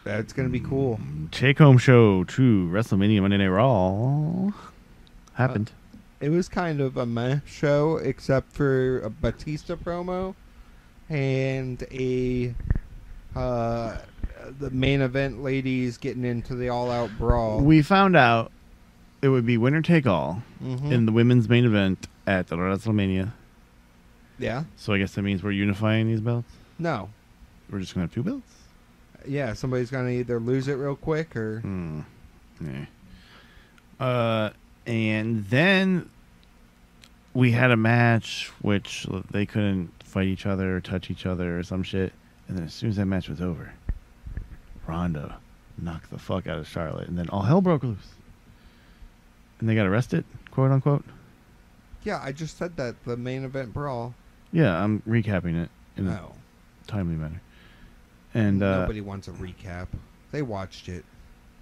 That's gonna be cool. Take home show to WrestleMania Monday Night Raw happened. It was kind of a meh show, except for a Batista promo and a uh, the main event ladies getting into the all-out brawl. we found out it would be winner take all Mhm. in the women's main event at the WrestleMania. yeah, So I guess that means we're unifying these belts. no, We're just gonna have two belts. yeah. Somebody's gonna either lose it real quick or Hmm. Yeah. Uh, and then we had a match which they couldn't fight each other or touch each other or some shit. And then as soon as that match was over, Ronda knocked the fuck out of Charlotte, and then all hell broke loose. And they got arrested, quote unquote. yeah. I just said that the main event brawl. Yeah, I'm recapping it in No, a timely manner. And uh, nobody wants a recap. They watched it.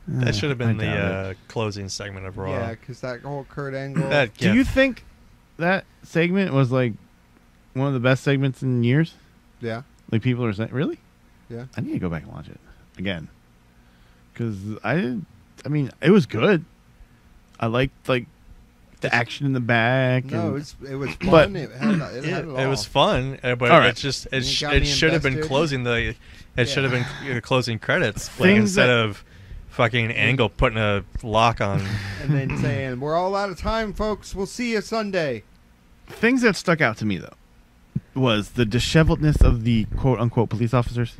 That should have I been the doubt uh, closing segment of Raw. Yeah, because that whole Kurt Angle. That Do you gif- think that segment was like one of the best segments in years? yeah. Like people are saying, really? Yeah. I need to go back and watch it again because I didn't. I mean, it was good. I liked like the action in the back. No, and, it's it was fun. But- it, had, it, had it, it was fun, uh, but All right. it's just it, You sh- got it me should have been invested. closing the it should have Yeah. been closing credits like, Things instead that- of fucking Angle putting a lock on. and then saying, "We're all out of time, folks. We'll see you Sunday." things that stuck out to me though was the disheveledness of the quote unquote police officers.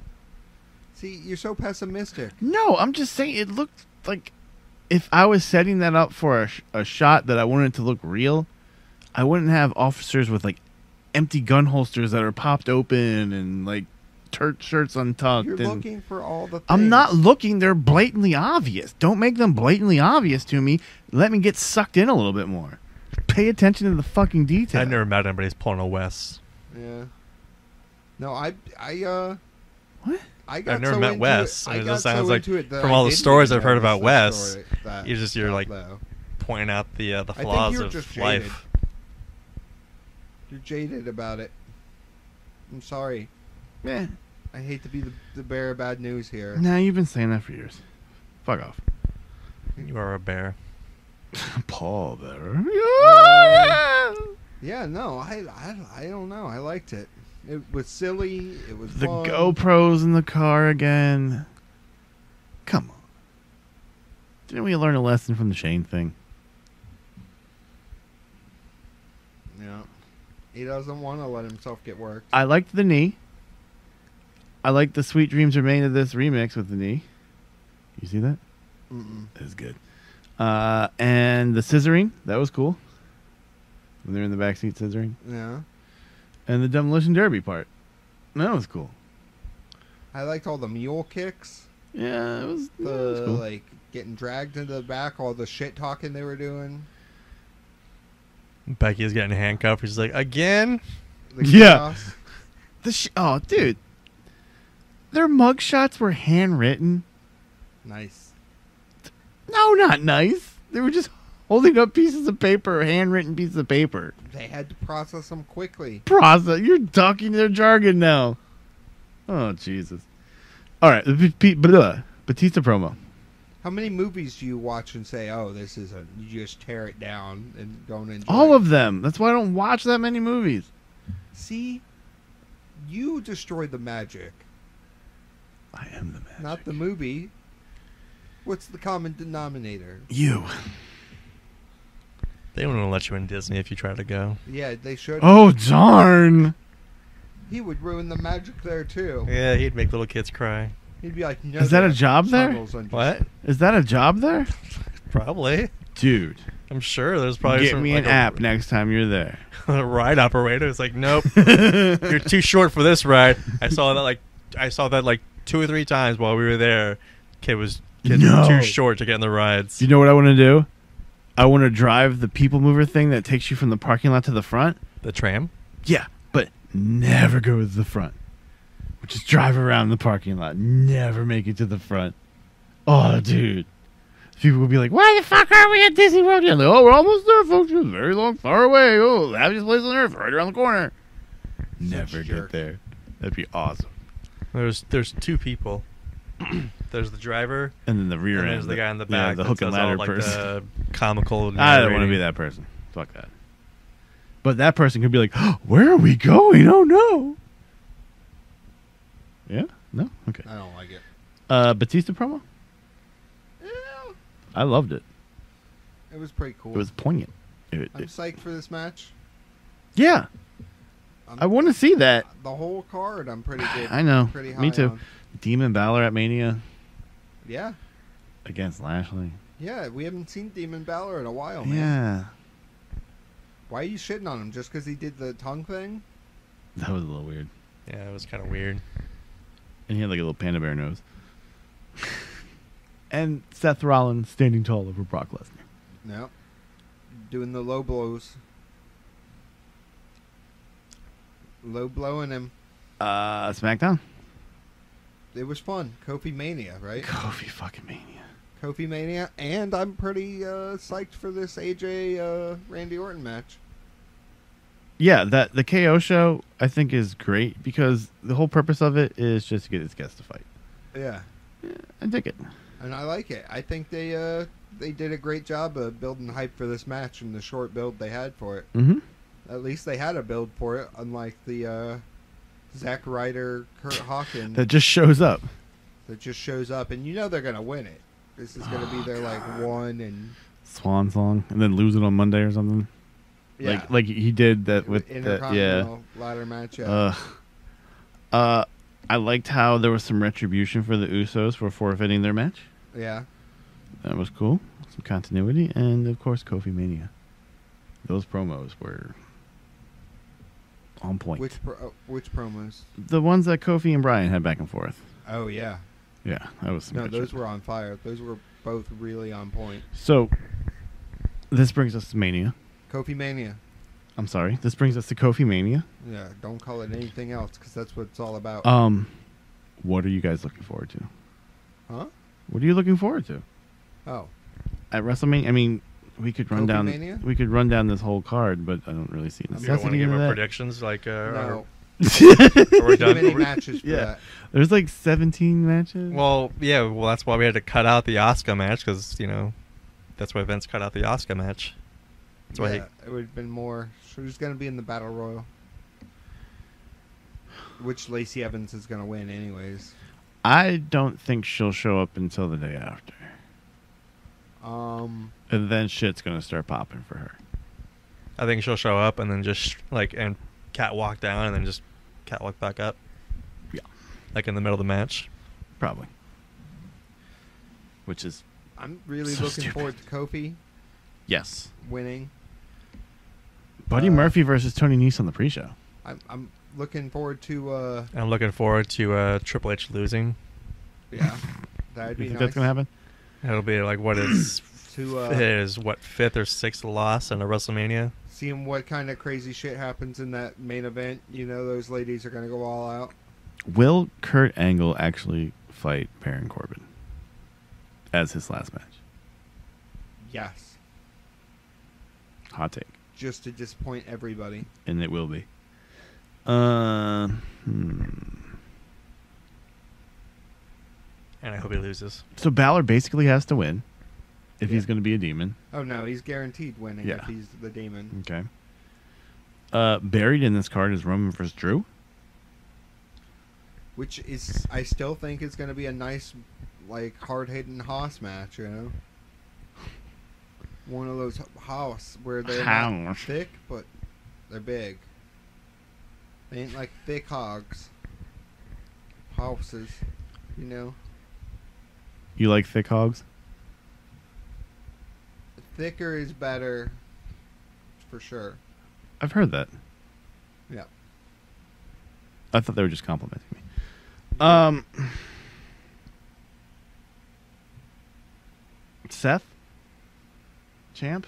See, you're so pessimistic. No, I'm just saying it looked like if I was setting that up for a, sh- a shot that I wanted to look real, I wouldn't have officers with like empty gun holsters that are popped open and like tur- shirts untucked. You're looking for all the. Things. I'm not looking; they're blatantly obvious. Don't make them blatantly obvious to me. Let me get sucked in a little bit more. Pay attention to the fucking detail. I've never met anybody who's pulling a Wes. Yeah. No, I I uh. What? I got I've never so met Wes, It, and I it just sounds so like it from I all the stories I've heard about Wes, story- that you just- you're like- though. Pointing out the uh, the flaws you're of just jaded. life. You're jaded about it. I'm sorry. Eh. I hate to be the, the bearer of bad news here. Nah, you've been saying that for years. Fuck off. You are a bear. Paul there. Yeah, no, I, I, I don't know. I liked it. It was silly. It was The fun. GoPros in the car again. Come on. Didn't we learn a lesson from the Shane thing? Yeah. He doesn't want to let himself get worked. I liked the knee. I like the Sweet Dreams Remain of this remix with the knee. You see that? Mm-mm. That was good. Uh, and the scissoring. That was cool. When they're in the backseat scissoring. Yeah. And the demolition derby part. That was cool. I liked all the mule kicks. Yeah, it was, The yeah, it was cool. like getting dragged into the back. All the shit talking they were doing. Becky is getting handcuffed. She's like, again? The Yeah. chaos. The sh- oh, dude. Their mugshots were handwritten. Nice. No, not nice. They were just holding up pieces of paper, handwritten pieces of paper. They had to process them quickly. Process. You're talking their jargon now. Oh Jesus. All right, Batista promo. How many movies do you watch and say, "Oh, this is a"? You just tear it down and don't enjoy. All it? of them. That's why I don't watch that many movies. See, you destroyed the magic, I am the man. not the movie. What's the common denominator? You. They wouldn't let you in Disney if you try to go. Yeah, they should. Oh darn. He would ruin the magic there too. Yeah, he'd make little kids cry. He'd be like, no, Is that a job there? What? Is that a job there? Probably. Dude, I'm sure there's probably get some, me like an a- app next time you're there. the ride operator is like, nope, you're too short for this ride. I saw that like I saw that like two or three times while we were there. Kid was kid No. too short to get in the rides. You know what I want to do? I want to drive the people mover thing that takes you from the parking lot to the front. the tram. Yeah, but never go to the front. We just drive around the parking lot. Never make it to the front. Oh, dude. People will be like, "Why the fuck are we at Disney World?" yet?" like, "Oh, we're almost there, folks. It's very long, far away. Oh, the happiest place on earth, right around the corner." Never get there. That'd be awesome. There's there's two people. there's the driver And then the rear and end, there's the guy in the yeah, back. the hook and does all, ladder like, person. The comical. I don't want to be that person. Fuck that. But that person could be like, "Where are we going? Oh no!" Yeah. No. Okay. I don't like it. Uh, Batista promo. Yeah, I loved it. it was pretty cool. It was poignant. It- I'm it- psyched for this match. yeah, I'm, I want to see that. the whole card. I'm pretty good. I know. Pretty high Me too. on. Demon Balor at Mania Yeah, against Lashley. yeah. We haven't seen Demon Balor in a while, man. yeah, Why are you shitting on him just because he did the tongue thing? that was a little weird. Yeah, it was kind of weird. And he had like a little panda bear nose. and Seth Rollins standing tall over Brock Lesnar. No. Doing the low blows. Low blowing him. Uh, SmackDown. It was fun. Kofi Mania, right? Kofi fucking Mania. Kofi Mania, and I'm pretty uh, psyched for this AJ uh, Randy Orton match. Yeah, that the KO show I think is great because the whole purpose of it is just to get his guests to fight. Yeah, I dig it. and I like it. I think they uh, they did a great job of building hype for this match and the short build they had for it. Mm-hmm. At least they had a build for it, unlike the uh, Zack Ryder, Curt Hawkins That just shows up. that just shows up, and you know they're gonna win it. This is gonna be Oh, their like one and Swan song and then lose it on Monday or something. yeah, Like like he did that with the, yeah. Ladder match. Uh, uh, I liked how there was some retribution for the Usos for forfeiting their match. yeah. That was cool. Some continuity, and of course, Kofi Mania. Those promos were on point. Which pro- uh, which promos? the ones that Kofi and Brian had back and forth. Oh yeah. Yeah, that was some No, those shit. were on fire. Those were both really on point. So, this brings us to Mania. Kofi Mania. I'm sorry. This brings us to Kofi Mania. Yeah, don't call it anything else because that's what it's all about. Um, what are you guys looking forward to? huh? What are you looking forward to Oh, at WrestleMania? I mean, we could run Kofi down. Mania? We could run down this whole card, but I don't really see a You You don't want to necessity give in our that. predictions like uh, no. Are we Too done? many Are we- matches for Yeah. that. There's like 17 matches. Well, yeah. Well, that's why we had to cut out the Oscar match because you know that's why Vince cut out the Oscar match. That's why. yeah, it would have been more. So who's going to be in the Battle Royal? Which Lacey Evans is going to win, anyways. I don't think she'll show up until the day after, Um, and then shit's gonna start popping for her. I think she'll show up and then just like and catwalk down and then just catwalk back up. Yeah. Like in the middle of the match. Probably. Which is I'm really So looking stupid. forward to Kofi yes, winning. Buddy Uh, Murphy versus Tony Nese on the pre-show. I'm, I'm looking forward to. Uh, And I'm looking forward to uh, Triple H losing. yeah, that'd You be think nice. that's gonna happen? It'll be like what is To uh, his what fifth or sixth loss in a WrestleMania. seeing what kind of crazy shit happens in that main event. You know, those ladies are gonna go all out. Will Kurt Angle actually fight Baron Corbin as his last match? Yes, Hot take, just to disappoint everybody. and it will be. Uh, hmm. And I hope he loses. So Balor basically has to win if he's going to be a demon. Oh no, he's guaranteed winning Yeah. if he's the demon. Okay. Uh, buried in this card is Roman versus Drew. Which is, I still think is gonna be a nice, like hard hitting hoss match. You know, one of those Haas where they're not thick but they're big. They ain't like thick hogs. Houses, you know. You like thick hogs? Thicker is better, for sure. I've heard that. Yeah. I thought they were just complimenting me. Um, Seth, champ.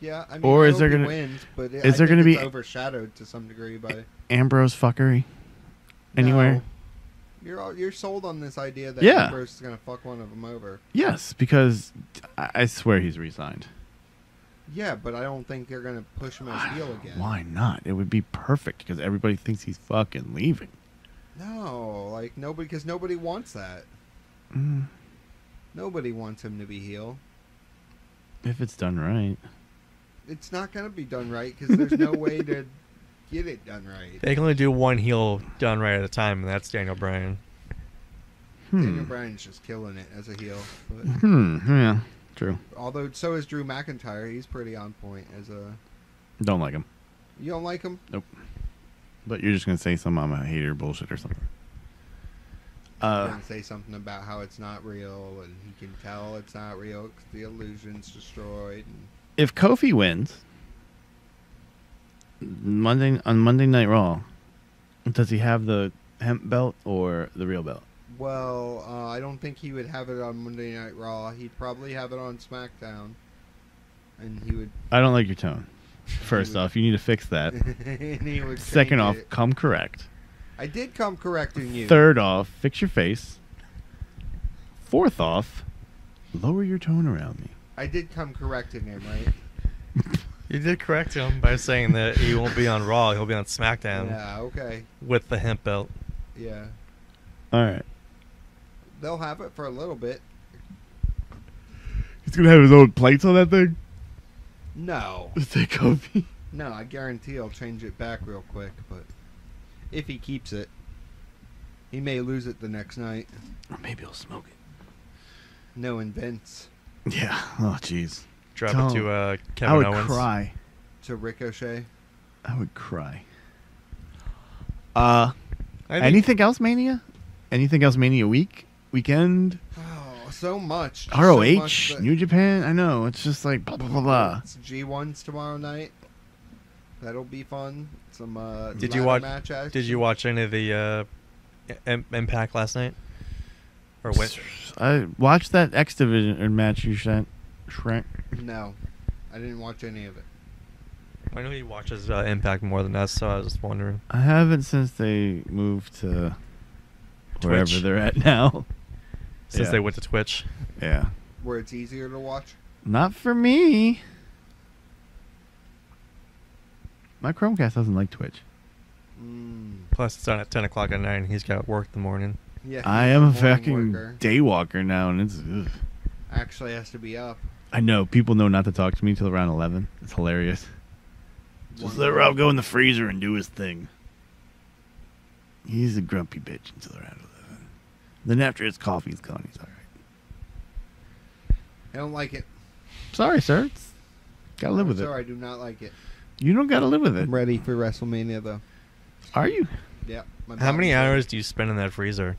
Yeah, I mean, Or is there gonna- wins, but is I there gonna be- overshadowed to some degree by Ambrose fuckery anywhere? No. You're all, you're sold on this idea that Yeah. Ambrose is gonna fuck one of them over. Yes, because I I swear he's resigned. Yeah, but I don't think they're gonna push him as heel again. Why not? It would be perfect because everybody thinks he's fucking leaving. No, like nobody, because nobody wants that. Mm, Nobody wants him to be heel. if it's done right. It's not gonna be done right because there's no way to get it done right. They can only do one heel done right at a time, and that's Daniel Bryan. Daniel Hmm. Bryan's just killing it as a heel. But Hmm. Yeah. True. although so is Drew McIntyre, he's pretty on point as a. Don't like him. You don't like him? Nope. But you're just gonna say some I'm a hater bullshit or something. Uh, gonna say something about how it's not real, and he can tell it's not real because the illusion's destroyed. And if Kofi wins Monday on Monday Night Raw, does he have the hemp belt or the real belt? Well, uh, I don't think he would have it on Monday Night Raw. He'd probably have it on SmackDown, and he would. I don't like your tone. First off, you need to fix that. and he would. Second off, it. come correct. I did come correcting you. Third off, fix your face. Fourth off, Lower your tone around me. I did come correcting him, right? You did correct him by saying that he won't be on Raw. He'll be on SmackDown Yeah, okay. with the hemp belt. Yeah. All right. They'll have it for a little bit. He's gonna have his own plates on that thing. No. Say Kofi. No, I guarantee I'll change it back real quick, but if he keeps it, he may lose it the next night. Or maybe he'll smoke it. Knowing Vince Yeah. Oh, jeez. Drop Don't. it to uh, Kevin I would Owens. cry. to Ricochet. I would cry. Uh, I think- anything else, Mania? Anything else, Mania week, weekend, Oh, so much. Just ROH, so much that- New Japan? I know it's just like blah blah blah blah. It's G1s tomorrow night. That'll be fun. Some uh, Did you ladder watch? Match action. Did you watch any of the uh, Im- Impact last night? Or what? I watched that X Division match you sent. Shrek. No, I didn't watch any of it. I know he watches uh, Impact more than us, so I was just wondering. I haven't since they moved to wherever they're at now. Since Yeah. they went to Twitch, Yeah. Where it's easier to watch. Not for me. My Chromecast doesn't like Twitch. Mm, plus it's on at ten o'clock at night, and he's got work in the morning. yeah, I am a fucking worker. day walker now, and it's. Ugh. Actually, has to be up. I know people know not to talk to me till around eleven. It's hilarious. Just let. Rob go in the freezer and do his thing. He's a grumpy bitch until around eleven. Then after his coffee's gone, he's all right. I don't like it. Sorry, sir. It's, gotta live I'm with sorry, it. I do not like it. You don't gotta live with it. I'm ready for WrestleMania though. Are you? Yeah. How many body's ready. hours do you spend in that freezer?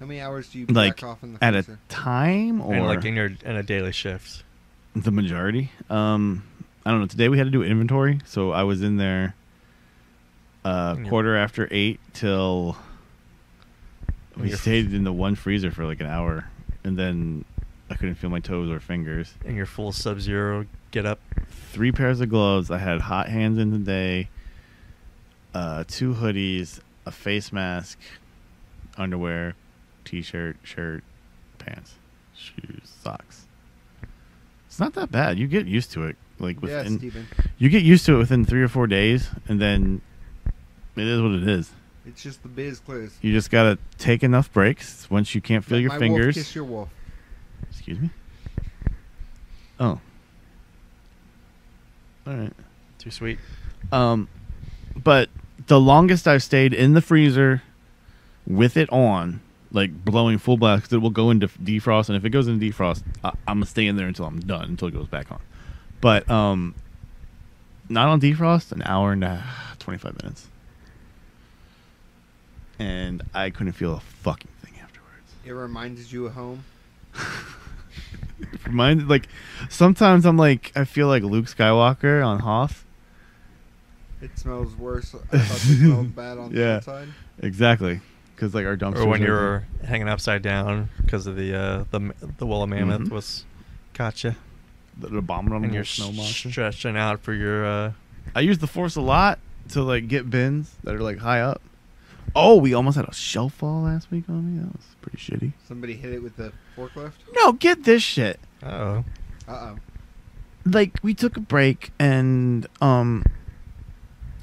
How many hours do you Like, back off in the At a time or and like in your in a daily shift. The majority? Um, I don't know. Today we had to do inventory, so I was in there. Uh, And you're- quarter after eight till we You're- stayed in the one freezer for like an hour, and then I couldn't feel my toes or fingers. In your full Sub Zero get up. Three pairs of gloves. I had hot hands in today. Uh, two hoodies, a face mask, underwear, t-shirt, shirt, pants, shoes, socks. It's not that bad. You get used to it. Like yeah, within, Steven. you get used to it within three or four days, and then it is what it is. It's just the biz close. You just gotta take enough breaks. Once you can't feel Let your my fingers. Wolf kiss your wolf. Excuse me. Oh. All right. Too sweet. Um, but the longest I've stayed in the freezer with it on, like blowing full blast, because it will go into defrost, and if it goes into defrost, I- I'm gonna stay in there until I'm done, until it goes back on. But um, not on defrost, an hour and a, 25 minutes, and I couldn't feel a fucking thing afterwards. It reminded you of home. It reminded like sometimes I'm like I feel like Luke Skywalker on Hoth. It smells worse. I thought it smelled bad on the Yeah. Exactly, because like our dumpster. Or when you were hanging upside down because of the uh, the m- the woolly mammoth Mhm. was gotcha, the abominable and you're snow monster. stretching out for your. Uh, I use the force a lot to like get bins that are like high up. Oh, we almost had a shelf fall last week on me. That was pretty shitty. Somebody hit it with the forklift. No, get this shit. oh, Uh oh. Like we took a break and um,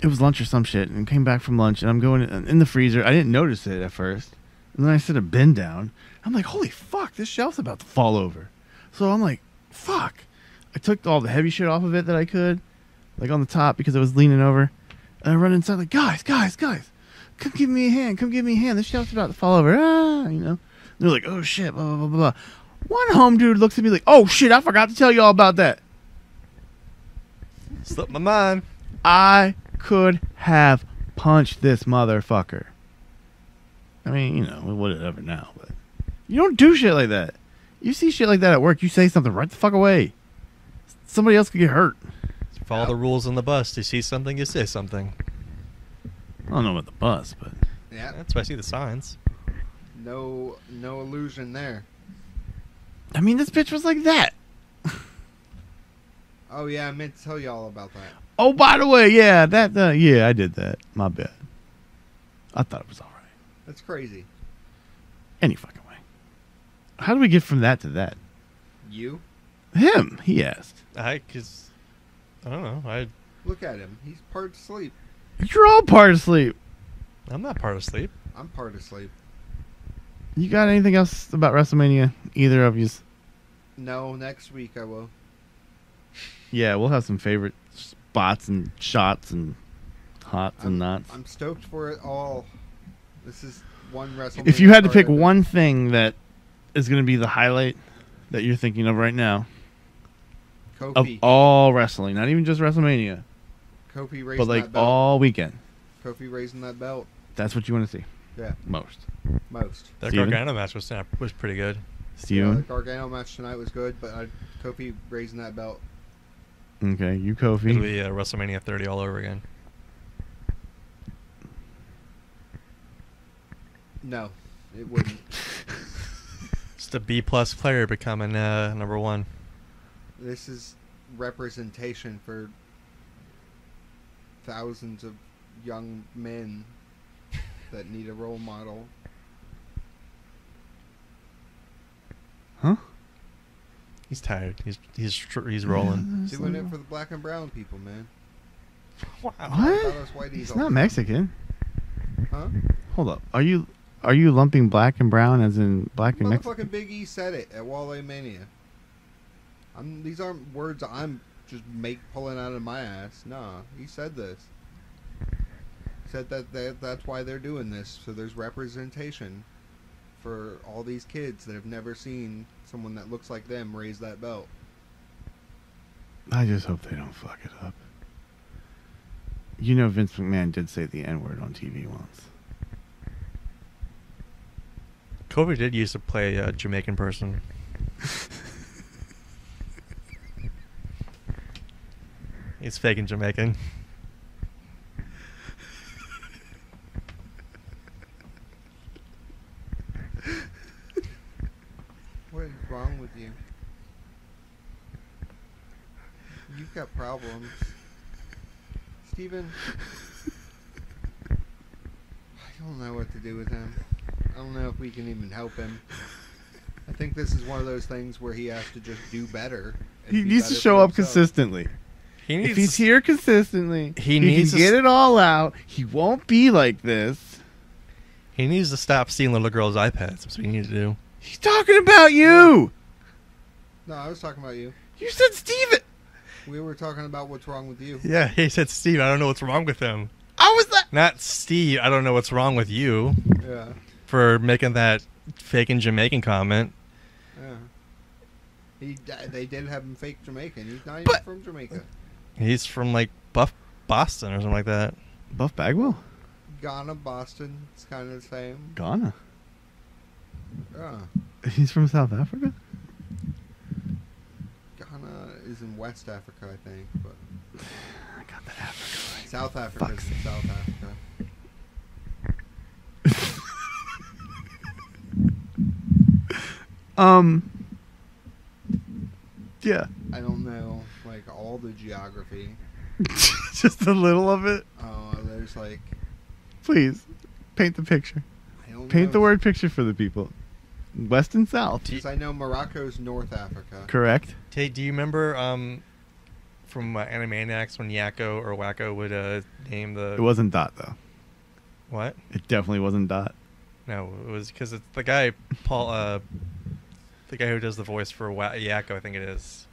it was lunch or some shit, and came back from lunch, and I'm going in, the freezer. I didn't notice it at first, and then I set a bin down. I'm like, holy fuck, this shelf's about to fall over. So I'm like, fuck. I took all the heavy shit off of it that I could, like on the top because it was leaning over. And I run inside like, guys, guys, guys, come give me a hand, come give me a hand. This shelf's about to fall over. Ah, you know. They're like, oh shit, blah blah blah blah. One home dude looks at me like, oh shit, I forgot to tell you all about that. slipped my mind. I could have punched this motherfucker. I mean, you know, whatever now, but you don't do shit like that. You see shit like that at work, you say something right the fuck away. Somebody else could get hurt. Follow the rules on the bus. You see something, you say something. I don't know about the bus, but Yeah. That's why I see the signs. No, no illusion there. I mean, this bitch was like that. Oh yeah, I meant to tell you all about that. Oh, by the way, yeah, that, uh, yeah, I did that. My bad. I thought it was all right. That's crazy. Any fucking way. How do we get from that to that? You Him, he asked. I cause I don't know. I look at him. He's part asleep. You're all part of sleep. I'm not part of sleep. I'm part asleep. You got anything else about WrestleMania? Either of yous? No, next week I will. Yeah, we'll have some favorite spots and shots and hots I'm, and knots. I'm stoked for it all. This is one WrestleMania. If you had to pick one thing that is going to be the highlight that you're thinking of right now of Kofi, all wrestling, not even just WrestleMania, Kofi raising but like that belt. all weekend, Kofi raising that belt. that's what you want to see Yeah, most. most. That Steven? Gargano match was was pretty good. Yeah, Steven? the Gargano match tonight was good, but I, Kofi raising that belt. Okay, you It'll Kofi. be uh, WrestleMania 30 all over again. No, it wouldn't. Just a B plus player becoming uh, number one. this is representation for thousands of young men that need a role model. Huh? He's tired. He's he's he's rolling. Doing it for the black and brown people, man. Wow. I What? thought us whiteys He's not. Mexican. Huh? Hold up. Are you are you lumping black and brown as in black and Mexican? Motherfucking Big E said it at Wale Mania. I'm, these aren't words I'm just make pulling out of my ass. Nah, he said this. He said that, that that's why they're doing this, so there's representation for all these kids that have never seen someone that looks like them raise that belt. I just hope they don't fuck it up. You know, Vince McMahon did say the N word on TV once. Kofi did used to play a Jamaican person. He's faking Jamaican. What is wrong with you? You've got problems. Steven, I don't know what to do with him. I don't know if we can even help him. I think this is one of those things where he has to just do better. He be needs to show up consistently. He needs If he's here consistently, He he, needs can to get it all out. He won't be like this. He needs to stop stealing little girls' iPads. That's what he needs to do. He's talking about you. No, I was talking about you. You said Steven. We were talking about what's wrong with you. Yeah, he said, Steve, I don't know what's wrong with him. I was that. Not Steve, I don't know what's wrong with you Yeah, for making that faking Jamaican comment. yeah. He, they did have him fake Jamaican. He's not even But- from Jamaica. He's from like Buff Boston or something like that. Buff Bagwell, Ghana, Boston, it's kind of the same. Ghana. He's from South Africa. Ghana is in West Africa, I think, but I got that Africa right. South Africa is in South Africa. Um. Yeah, I don't know, like all the geography. just a little of it. Oh, there's like Please, paint the picture. Paint know. the word picture for the people. West and South. Do Because I know Morocco's North Africa. Correct. Tay, do you remember um, from uh, Animaniacs when Yakko or Wakko would uh, name the. It wasn't Dot though. What? It definitely wasn't Dot. No, it was because it's the guy, Paul. Uh, the guy who does the voice for Wa- Yakko, I think it is.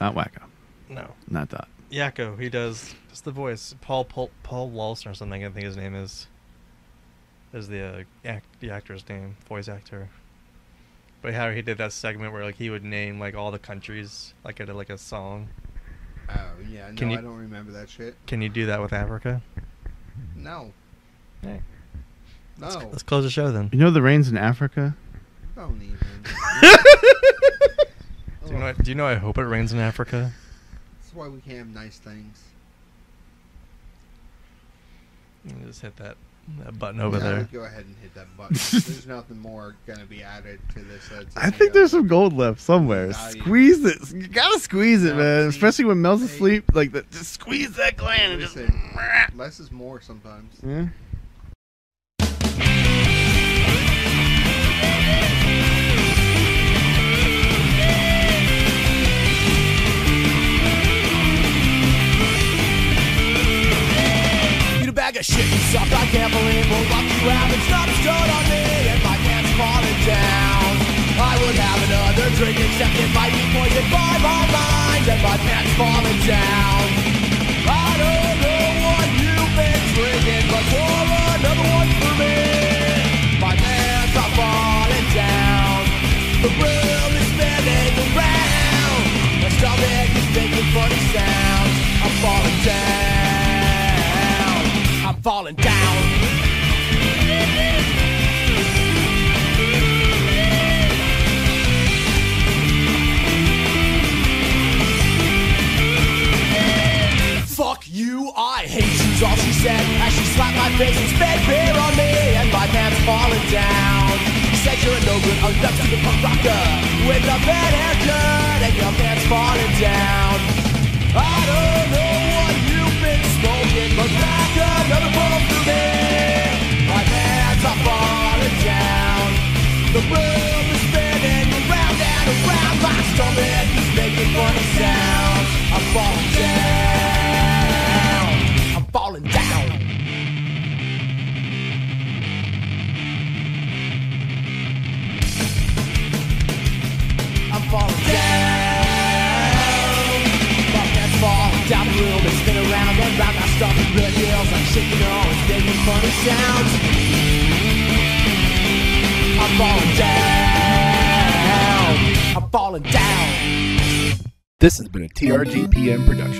Not Wakko. No. Not Dot. Yakko, he does just the voice. Paul Paul, Paul Walson or something. I think his name is. Is the uh, act, the actor's name, voice actor. But how he did that segment where like he would name like all the countries like at a, like a song. Oh yeah, no, Can you- I don't remember that shit. Can you do that with Africa? No, Hey, let's, no, let's close the show then. You know the rains in Africa. don't even. Do you, know, do you know I hope it rains in Africa? That's why we can't have nice things. Let me just hit that, that button over Yeah, there. Go ahead and hit that button. There's nothing more gonna be added to this. I think uh, there's some gold left somewhere. value. Squeeze it. You gotta squeeze it, No, man. see, Especially when Mel's hey. asleep. Like, the, just squeeze that gland and just. Less is more sometimes. Yeah. bag of shit, you suck. I can't believe what luck you have. It's not bestowed on me, and my pants falling down. I would have another drink, except it might be poisoned by my mind, and my pants falling down. I don't know what you've been drinking, but pour another one for me. My pants are falling down. The room is spinning around. My stomach is making funny sounds. Falling down. Fuck you, I hate you's all she said As she slapped my face and spit beer on me And my pants falling down said you're a no good the punk rocker With a bad haircut and your pants falling down I don't know smoking But back another me. My pants are falling down. The room is spinning around and around. My stomach is making funny sounds and feels like shaking It's making funny sounds. I'm falling down. I'm falling down. This has been a TRGPN production.